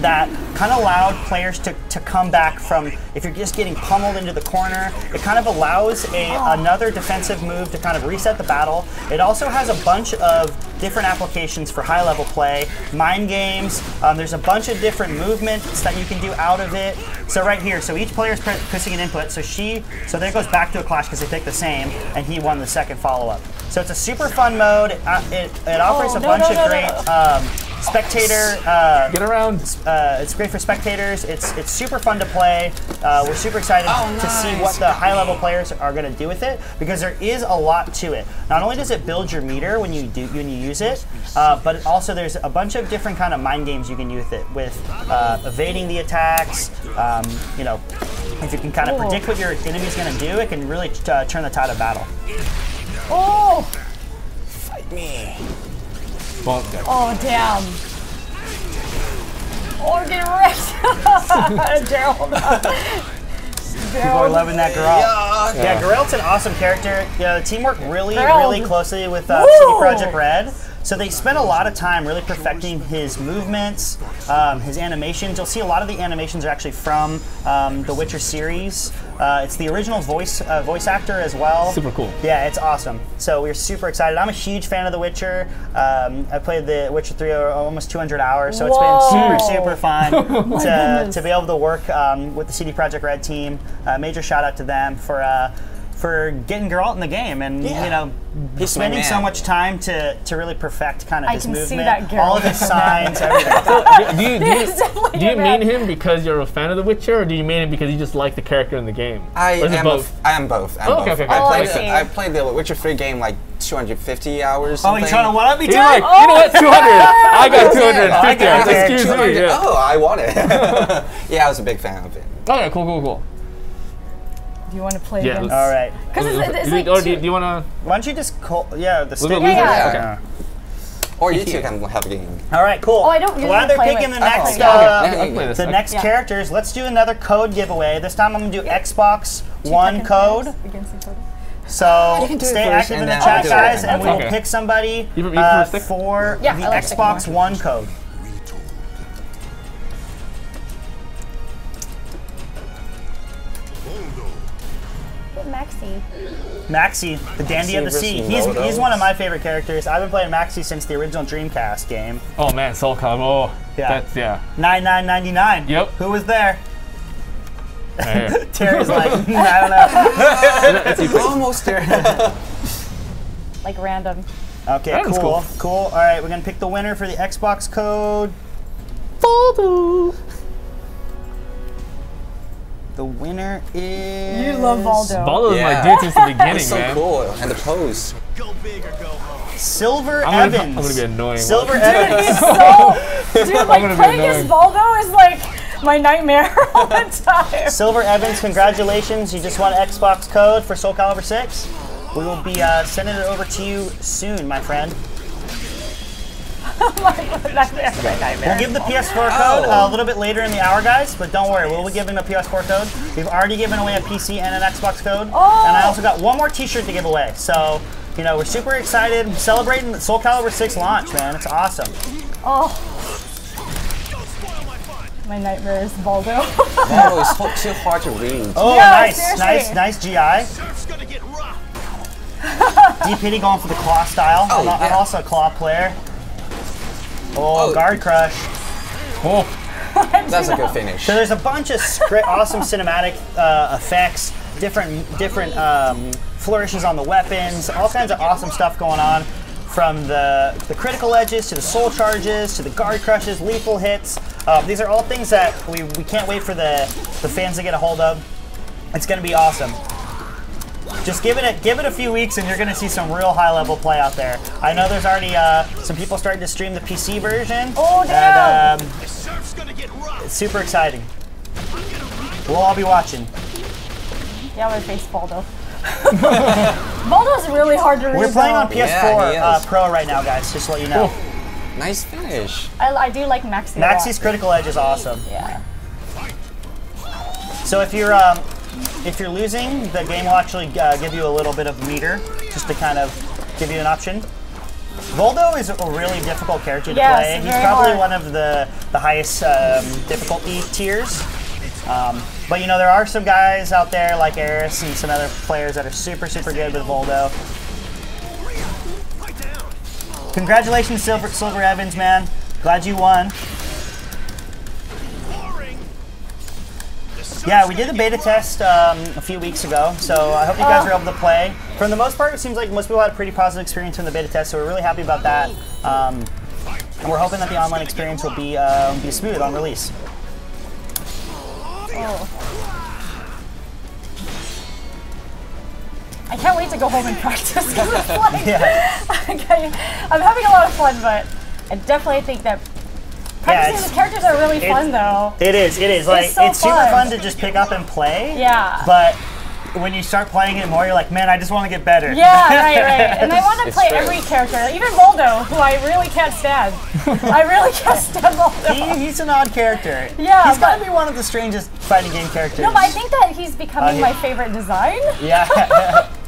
that kind of allowed players to, to come back from if you're just getting pummeled into the corner. It kind of allows a another defensive move to kind of reset the battle. It also has a bunch of different applications for high level play, mind games. Um, there's a bunch of different movements that you can do out of it. So right here, so each player is pre- pressing an input. So she, so there goes back to a clash because they picked the same, and he won the second follow up. So it's a super fun mode. Uh, it, it offers Oh, a no, bunch no, of no, no, great no. um, spectator. Uh, Get around. uh, it's great for spectators. It's it's super fun to play. Uh, we're super excited Oh, to see what the high level players are going to do with it because there is a lot to it. Not only does it build your meter when you do when you use it, uh, but also there's a bunch of different kind of mind games you can use with it with uh, evading the attacks. Um, you know, if you can kind of predict what your enemy's going to do, it can really uh, turn the tide of battle. Oh! Fight me. Well, Oh, damn. Oh, we're getting wrecked. Geralt. People are loving that Geralt. Yeah, Geralt's an awesome character. Yeah, the team worked really, Geralt. really closely with uh, Woo! CD Projekt Red So they spent a lot of time really perfecting his movements, um, his animations. You'll see a lot of the animations are actually from um, the Witcher series. Uh, it's the original voice uh, voice actor as well. Super cool. Yeah, it's awesome. So we're super excited. I'm a huge fan of The Witcher. Um, I played The Witcher 3 almost 200 hours, so it's been super, super fun Oh to, to be able to work um, with the CD Projekt Red team. Uh, major shout out to them for. For getting Geralt in the game and Yeah. you know He's spending so much time to, to really perfect kind of I his can see movement, that Geralt. all of his signs, everything. do you, do you, do you mean him because you're a fan of The Witcher, or do you mean him because you just like the character in the game? I or is it am, both? f- I am both. I'm Oh, okay, both. okay, I, played Oh, I the, see. I played the Witcher 3 game like 250 hours. Oh, Something. you trying to one up me, He's Tim? like, you know what, 200. I got Oh, 250 hours. okay, Excuse me. Yeah. Oh, I want it. yeah, I was a big fan of it. Oh, okay, cool, cool, cool. Do you want to play Yeah, against? All right. Because it's, it's Do you- like or do you, do you want to? Why don't you just call? Yeah, the We'll stick. Yeah, yeah. Okay. Or you two can have a game. All right, cool. Oh, I don't While they're picking the I next, play- uh, Yeah, yeah, I'll play this. the I- next Yeah. characters, let's do another code giveaway. This time I'm gonna do Xbox two One code. players against each other. So You can do it stay active in the chat, I'll do it guys, and we will pick somebody You- you uh, for the I like Tekken Xbox. One code. Get Maxi. Maxi, the dandy of the sea. He's, he's one of my favorite characters. I've been playing Maxi since the original Dreamcast game. Oh man, Soul Calibur. Oh, Yeah. That's yeah. Nine nine ninety nine. Yep. Who was there? Right. Terry's like, "Hmm, I don't know. Almost there. Like random. Okay, That cool, cool. cool. All right, we're gonna pick the winner for the Xbox code. The winner is. You love Voldo. Voldo is my dude since the beginning, It's so man. cool. And the pose. Go Silver I'm gonna, Evans. I'm gonna be annoying. Silver Dude, Evans. he's so. Dude, like gonna playing as Voldo is like my nightmare all the time. Silver Evans, congratulations! You just won an Xbox code for Soul Calibur 6. We will be uh, sending it over to you soon, my friend. Nightmare, my nightmare. We'll give the PS4 code uh, a little bit later in the hour, guys, but don't worry, we'll be giving a PS4 code. We've already given away a PC and an Xbox code, Oh. and I also got one more T-shirt to give away. So, you know, we're super excited, celebrating the Soul Calibur 6 launch, man. It's awesome. Oh. My nightmare is Voldo. Oh, it's so- too hard to read. Oh, Yeah, nice, seriously. nice, nice GI. D-Piddy going for the claw style. Oh, I'm, a- I'm also a claw player. Oh, Oh. guard crush. Oh, That's a good finish. So there's a bunch of script, awesome cinematic uh, effects, different different um, flourishes on the weapons, all kinds of awesome stuff going on. From the, the critical edges to the soul charges to the guard crushes, lethal hits. Uh, these are all things that we, we can't wait for the, the fans to get a hold of. It's going to be awesome. Just give it a give it a few weeks, and you're going to see some real high level play out there. I know there's already uh, some people starting to stream the PC version. Oh, damn. And, um, it's super exciting. We'll all be watching. yeah, I'm gonna face Voldo. Voldo's really hard to read. We're playing on. PS4 Yeah, uh. Pro right now, guys. Just to let you know. Nice finish. I, I do like Maxi. Maxi's critical edge is awesome. Yeah. So if you're um, if you're losing, the game will actually uh, give you a little bit of meter, just to kind of give you an option. Voldo is a really difficult character to Yes, play. He's probably hard. one of the the highest um, difficulty tiers. Um, but you know there are some guys out there like Eris and some other players that are super super good with Voldo. Congratulations, Silver Silver Evans, man. Glad you won. Yeah, we did the beta test um, a few weeks ago, so I hope you guys Oh. were able to play. For the most part, it seems like most people had a pretty positive experience in the beta test, so we're really happy about that. Um, and we're hoping that the online experience will be uh, be smooth on release. Oh. I can't wait to go home and practice. like, okay, I'm having a lot of fun, but I definitely think that practicing it's- the characters are really fun, though. It is. It is. Like It's so super fun. fun to just pick up and play. Yeah. But when you start playing it more, you're like, man, I just want to get better. Yeah, right, right. And I want to play true. every character, even Voldo, who I really can't stand. I really can't stand Voldo. He, he's an odd character. Yeah, He's got to be one of the strangest fighting game characters. No, but I think that he's becoming Uh, my favorite design. Yeah.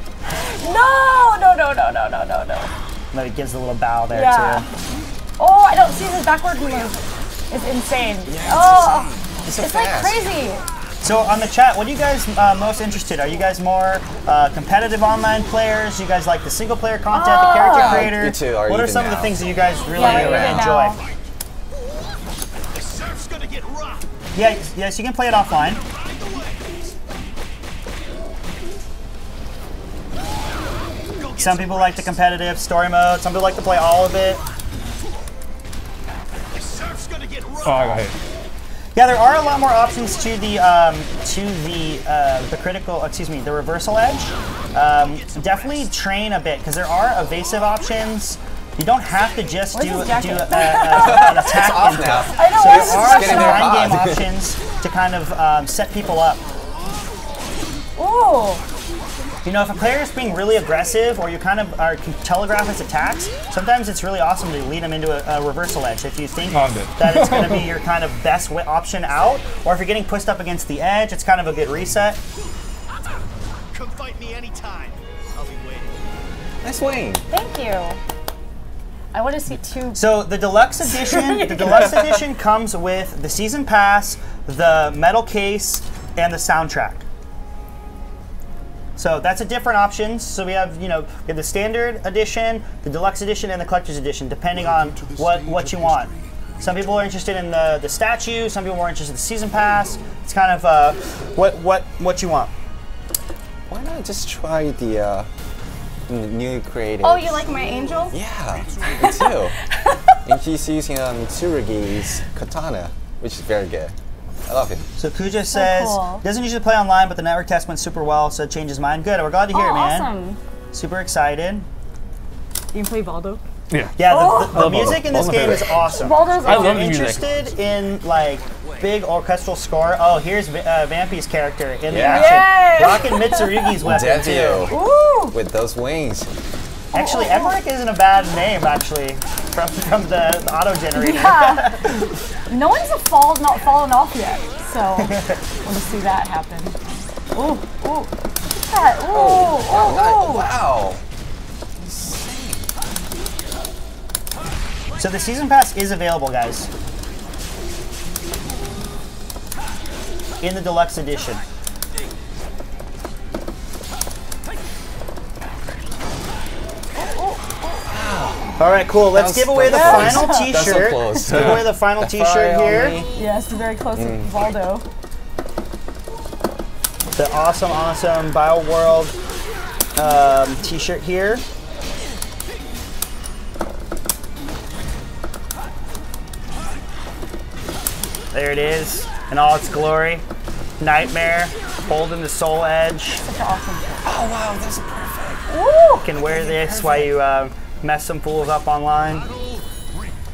No, no, no, no, no, no, no, no. Maybe gives a little bow there Yeah. too. Oh, I don't see his backward move. It's insane. oh, It's it's, so like crazy. So on the chat, what are you guys uh, most interested? Are you guys more uh, competitive online players? You guys like the single player content, the Oh. character creator? You two are what are even some of the things that you guys really Yeah, we're even enjoy? now. Yeah, yes, you can play it offline. Some people like the competitive story mode. Some people like to play all of it. Oh, I got hit. Yeah, there are a lot more options to the um, to the uh, the critical. Excuse me, the reversal edge. Um, definitely train a bit because there are evasive options. You don't have to just Where's do his do a, jacket? a, an attack off input. now. I know, so there are some mind game options to kind of um, set people up. Ooh. You know, if a player is being really aggressive or you kind of are can telegraph his attacks, sometimes it's really awesome to lead them into a, a reversal edge. If you think that it's going to be your kind of best wi- option out, or if you're getting pushed up against the edge, it's kind of a good reset. Come fight me anytime. I'll be waiting. Nice wing. Thank you. I want to see two. So the deluxe edition, the deluxe edition comes with the season pass, the metal case, and the soundtrack. So that's a different options. So we have, you know, we have the standard edition, the deluxe edition, and the collector's edition, depending on what what you want. Some people are interested in the the statue. Some people are interested in the season pass. It's kind of uh, what what what you want. Why not just try the uh, n- newly created? Oh, you like my angel? Yeah, me too. and he's using um, Tsurugi's katana, which is very good. I love it. So Kuja says cool. doesn't usually play online, but the network test went super well, so it changed his mind. Good. We're glad to hear oh, it, man. awesome. Super excited. You can play Voldo. Yeah. Yeah, the, Oh. the, the I music Voldo. in this Voldo's my game is awesome. Voldo's I If love you're the music. interested in like big orchestral score, oh, here's Va- uh, Vampy's character in the Yeah. action, Yay! rocking Mitsurugi's weapon too. Ooh. with those wings. Actually, oh. Emmerich isn't a bad name actually from from the, the auto generator. Yeah. no one's a fall, not fallen off yet, so we'll just see that happen. Ooh, ooh. Look at that. Ooh, Oh, ooh, ooh. wow. So the season pass is available, guys, in the deluxe edition. All right, cool. Let's give away the close. final T-shirt. close. Let's give away the final T-shirt fire here. on me. Yes, very close Mm. to Voldo. The awesome, awesome BioWorld um, T-shirt here. There it is, in all its glory. Nightmare, holding the soul edge. Such an awesome. Oh wow, that's perfect. Ooh. You can wear this while you uh, mess some fools up online.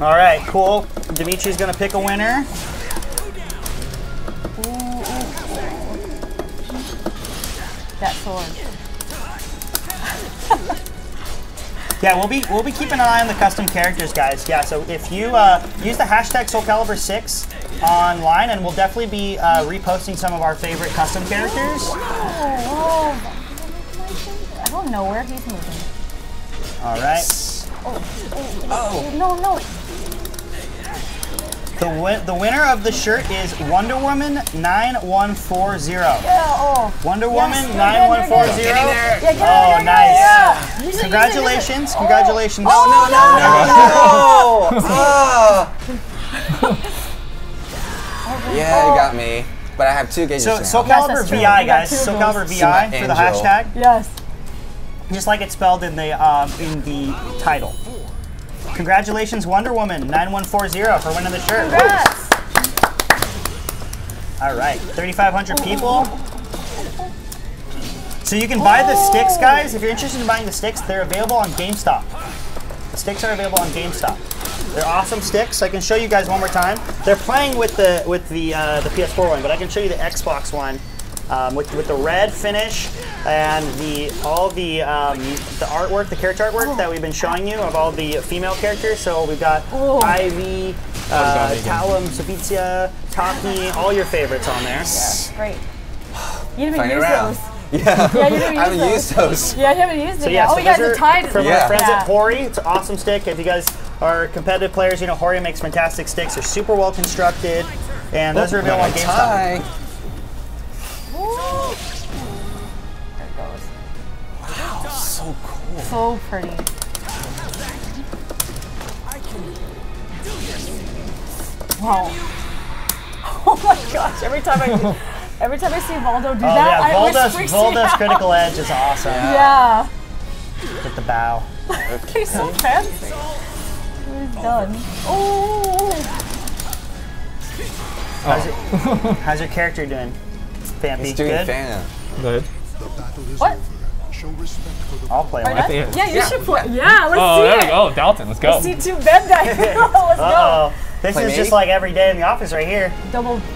All right, cool. Dimitri's gonna pick a winner. That sword. Yeah, we'll be we'll be keeping an eye on the custom characters, guys. Yeah, so if you uh, use the hashtag SoulCalibur6 online, and we'll definitely be uh, reposting some of our favorite custom characters. Oh, whoa. I don't know where he's moving. All right. Oh, oh, no, no. The win- the winner of the shirt is Wonder Woman 9140. Yeah, oh. Wonder Yes, Woman 9140. Yeah, Oh, nice. yeah. Use it, it, it. Congratulations, Oh. congratulations. Oh, no, no, No! ah! Yeah, you got me. But I have two gauges So now. Soul Yes, Calibur. VI, guys. two of Soul. Calibur VI for the hashtag. Yes. Just like it's spelled in the um, in the title. Congratulations, Wonder Woman 9140 for winning the shirt. Congrats. All right, 3,500 people. So you can buy the sticks, guys. If you're interested in buying the sticks, they're available on GameStop. The sticks are available on GameStop. They're awesome sticks. I can show you guys one more time. They're playing with the with the uh, the PS4 one, but I can show you the Xbox one um, with with the red finish and the all the um, the artwork, the character artwork that we've been showing you of all the female characters. So we've got Oh. Ivy, uh, Talim, Sophitia, Taki, all your favorites on there. Great. You didn't Find even use around. those. Yeah. Yeah, you didn't I haven't use used those. Yeah, I haven't used it So yet. yeah, oh so yeah, those the are tide. from Yeah. our friends Yeah. at Hori. It's an awesome stick. If you guys are competitive players, you know Hori makes fantastic sticks. They're super well constructed, and those are available on My GameStop. tie. So cool. So pretty. Wow. Oh my gosh! Every time I, every time I see Voldo do Oh that, yeah, I always Voldas, freaks me Voldo's out. Critical Edge is awesome. Yeah. With the bow. He's so fancy. He's done. Oh. How's, your, how's your character doing? Vampy? He's doing Good? fan. Good. What? I'll play Are one. you- Yeah, you should play. Yeah, let's oh, see there it. we go. Dalton, let's go. Let's see two Bandai. let's. Uh-oh. This Play is me? just like every day in the office right here. Double. Who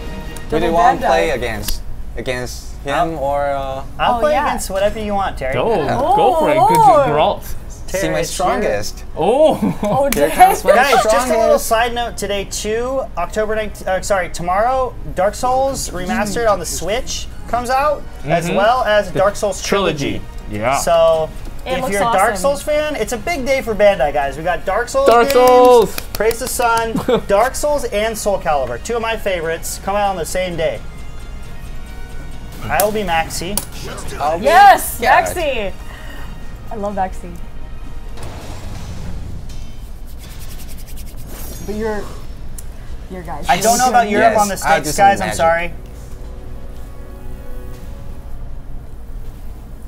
double do you want to play against? Against him or uh, I'll Oh, play yeah. against whatever you want, Terry. Go, Yeah. go for it. Oh, Good Lord. Geralt. see my strongest? Oh. Oh, Here dang. Guys, just a little side note today too. October 19th, uh, sorry, tomorrow, Dark Souls Remastered on the Switch comes out, as Mhm. well as Dark Souls Trilogy. Yeah. So, It if you're a Dark awesome. Souls fan, it's a big day for Bandai, guys. We got Dark Souls Dark games, Souls! Praise the Sun, Dark Souls, and Soul Calibur. Two of my favorites come out on the same day. I will be Maxi. I'll be- Yes, Yeah. Maxi. I love Maxi. But you're, you're guys. I don't know about Europe Yes, on the I'll do States, guys. I'm sorry.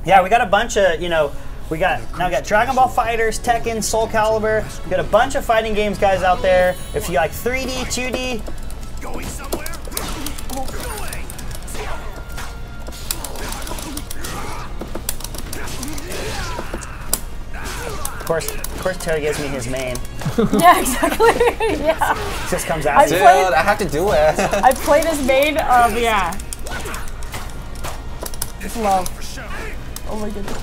Yeah, we got a bunch of, you know, we got now we got Dragon Ball FighterZ, Tekken, Soul Calibur. We got a bunch of fighting games, guys, out there. If you like 3D, 2D, Going somewhere? Of course, of course, Terry gives me his main. Yeah, exactly. yeah. Just comes I out. Dude, played- I have to do it. I played as main of yeah. Just love. Oh my goodness.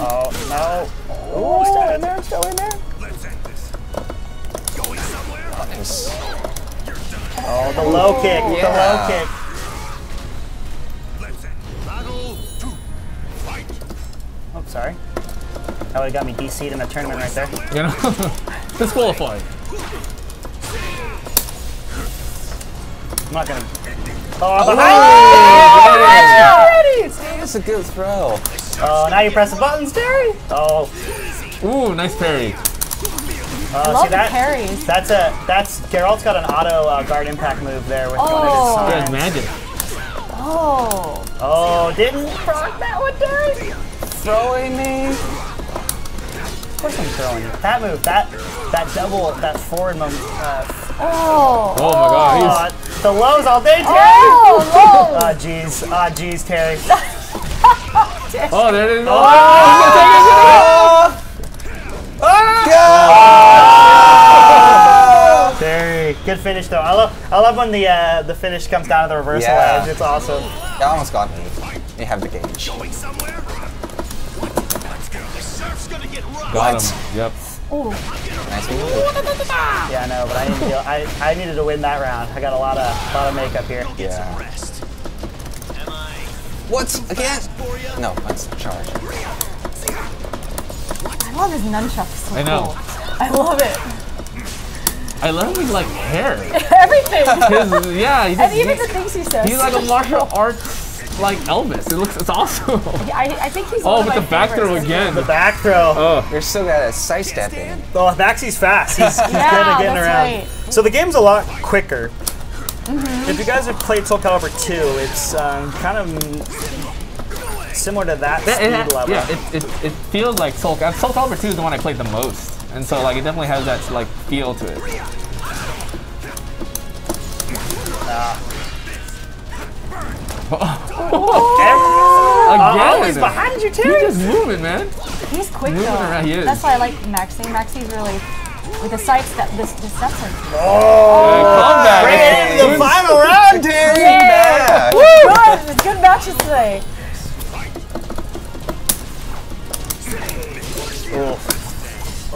Oh no! Oh, still in there, still in there. Let's end this. Going somewhere? Nice. Oh, the low kick, the low kick. Let's end. Battle two. Fight. Oh, sorry. That would have got me DC'd in the tournament right there. You know? Disqualified. I'm not gonna. Oh, behind you! That's a good throw. Oh, now you press the buttons, Terry. Oh, Ooh, nice parry. uh, love see the that? parries. That's a that's Geralt's got an auto uh, guard impact move there with Oh. one of his has signs. magic. Oh. Oh, didn't proc that one, Terry? Throwing me. Of course I'm throwing it. That move, that that double, that forward move. Uh, Oh. Oh my god, oh, the lows all day, Terry. Oh, low. Oh, ah, jeez. Oh, jeez, Terry. Oh, there it is. Terry, good finish though. I love I love when the uh, the finish comes down to the reversal Yeah. edge. It's awesome. That almost got me. You have the gauge. Going somewhere? Let's go. The surf's gonna get rough. Got him. Yep. Oh. Nice move. Yeah, I know, but I needed to, I, I needed to win that round. I got a lot of lot of makeup here. Yeah. Rest. Am I What? Again? for you? No, that's charge. I love his nunchucks. So I know. Cool. I love it. I love his like hair. Everything. His, yeah, he and even he- the things he says. he's like a martial arts like Elvis. It looks it's awesome. I, I think he's. Oh, one with of the my back throw again. The back throw. Oh, You're still good at sidestepping. Oh, Maxi's fast. He's, he's Yeah, good at getting that's around. right. So the game's a lot quicker. If you guys have played Soul Calibur 2, it's um, kind of similar to that Yeah, speed it, level. yeah, it, it, it feels like Soul Calibur. Soul Calibur 2 is the one I played the most, and so like it definitely has that like feel to it. oh, Oh, Again, oh, he's behind you, He's Terry. just moving, man. He's quick Moving though. around, he is. That's why I like Maxi. Maxi's really with the side step. This oh, the steps are. Oh, comeback. bring it into the final round, Terry. Yeah. back. Good. It's good matches today.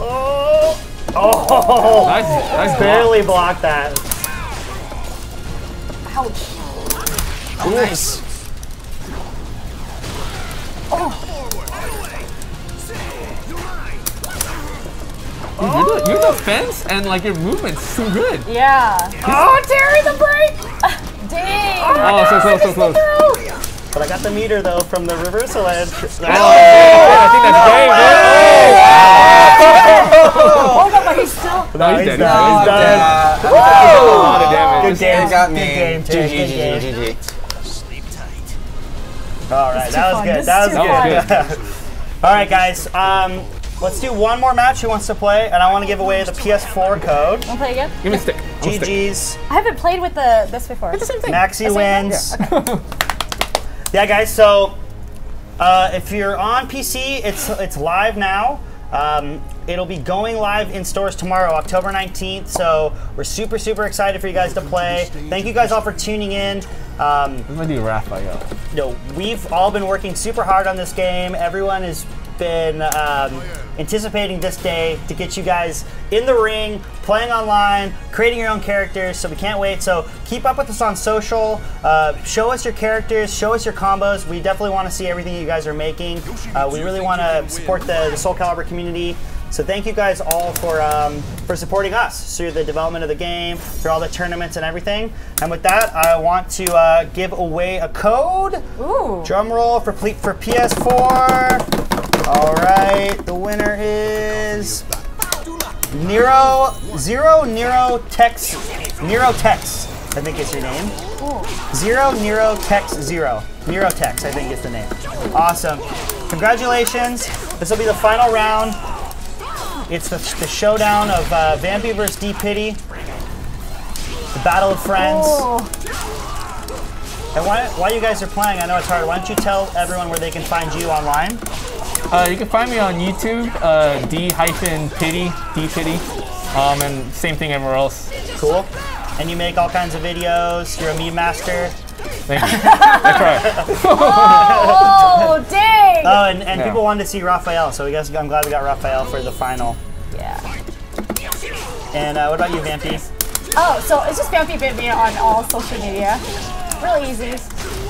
Oh, oh, Nice, nice block. barely blocked that. Ouch. Oh, nice. Dude, you're, the, you're the fence and like your movement's so good. Yeah. Oh, Terry, the break! Dang. Oh, oh no, so close, so close. But I got the meter though from the reversal edge. Oh, oh, I think that's game, Dave. Oh, oh, oh, but he's still. No, he's, no, he's dead. No, he's done. He's dead. Whoa. Whoa. A lot of damage. Good game. Good game. Good game. GG. GG. All right, This is that was good. That was too good. All right, guys. Um, let's do one more match. Who wants to play? And I want to give away the PS4 code. Want to play again? Give me a stick. I'm a stick. GG's. I haven't played with the this before. It's the same thing. Maxi wins. Yeah, guys. So, uh, if you're on PC, it's it's live now. Um, it'll be going live in stores tomorrow, October 19th. So we're super super excited for you guys to play. Thank you guys all for tuning in. Um, I'm gonna do Raphael. you know, we've all been working super hard on this game. Everyone has been um, anticipating this day to get you guys in the ring, playing online, creating your own characters. So we can't wait. So keep up with us on social. Uh, show us your characters. Show us your combos. We definitely want to see everything you guys are making. Uh, we really want to support the, the Soul Calibur community. So thank you guys all for um, for supporting us through the development of the game, through all the tournaments and everything. And with that, I want to uh, give away a code. Ooh. Drum roll for ple- for PS4. All right, the winner is Nero Zero Nero Tex Nero Tex. I think it's your name. Zero Nero Tex Zero. Nero Tex, I think is the name. Awesome. Congratulations. This will be the final round. It's the, the showdown of uh, Vampy versus D-Piddy. The battle of friends. And why, while you guys are playing, I know it's hard. Why don't you tell everyone where they can find you online? Uh, you can find me on YouTube, uh, D hyphen Piddy, D pity, um, and same thing everywhere else. Cool. And you make all kinds of videos. You're a meme master. Thank you. I try. Oh, dang! Oh, and, and Yeah. people wanted to see Raphael, so we guess I'm glad we got Raphael for the final. Yeah. And uh, what about you, Vampy? Oh, so it's just Vampy Bit on all social media. Really easy.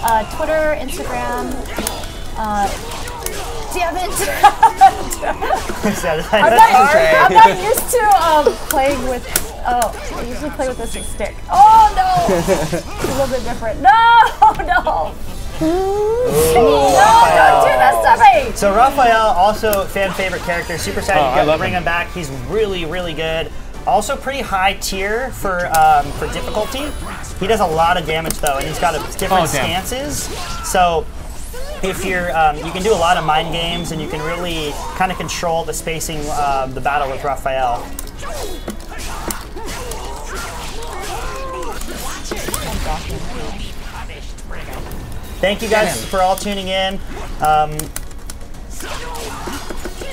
Uh, Twitter, Instagram. Uh, damn it! Is that- I'm not, I'm not used to um, playing with. Oh, I usually play with this stick. Oh no! it's a little bit different. No, no. no, don't do that to me. So Raphael, also fan favorite character, super excited Oh, to I get- love bring him. him back. He's really, really good. Also pretty high tier for um, for difficulty. He does a lot of damage though, and he's got a, different Oh, stances. So if you're, um, you can do a lot of mind games, and you can really kind of control the spacing, um, the battle with Raphael. Thank you guys for all tuning in. Um,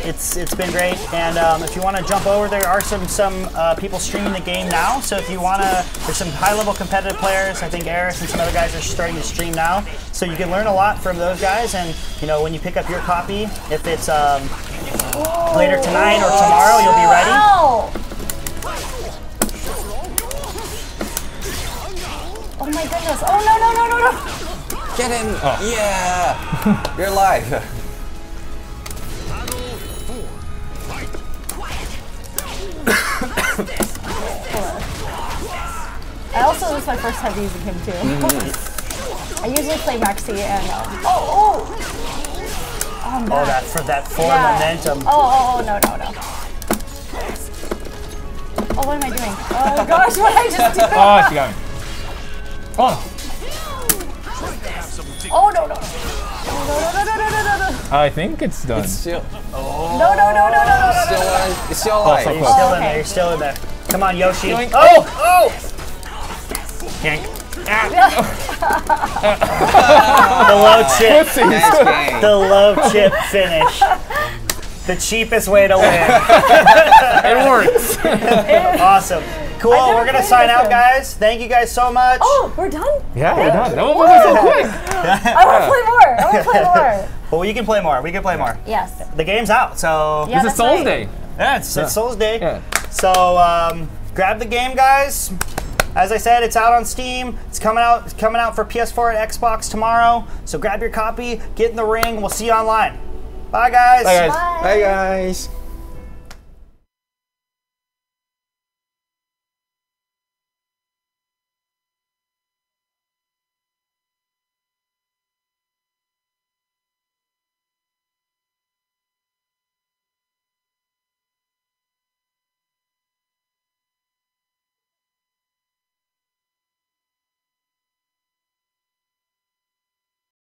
it's it's been great, and um, if you want to jump over, there are some some uh, people streaming the game now. So if you want to, there's some high-level competitive players. I think Aris and some other guys are starting to stream now, so you can learn a lot from those guys. And you know, when you pick up your copy, if it's um, later tonight or tomorrow, you'll be ready. Oh my goodness! Oh no no no no no! Get in! Oh. Yeah! You're alive. I also this is my first time using him too. Mm-hmm. I usually play Maxi and um, oh oh. Oh, I'm Oh, that for that four Yeah. momentum. Oh, oh, oh, no, no, no. Oh, what am I doing? Oh gosh, what did I just do? Oh, she got me. Oh, Oh, no, no. Oh, no, no, no, no, no, no, no. I think it's done. It's still, No, no, no, no, no, no, no, still, no, no. alive. it's still Oh, alive. so You're close. still in there. You're still in there. Come on, Yoshi. Yoink. Oh, oh! Yank. Ah. the low chip. Nice. The low chip finish. The cheapest way to win. It works. awesome. Cool. We're gonna sign out, guys. Thank you guys so much. Oh, we're done? yeah, we're done. That one was so quick. I want to play more. I want to play more. Well, you can play more. We can play more. Yes. The game's out, so Yeah, This is Souls right. Day. yeah, it's, it's Souls Day. Yeah. So um, grab the game, guys. As I said, it's out on Steam. It's coming out. It's coming out for PS4 and Xbox tomorrow. So grab your copy. Get in the ring. We'll see you online. Bye, guys. Bye, guys. Bye. Bye, guys.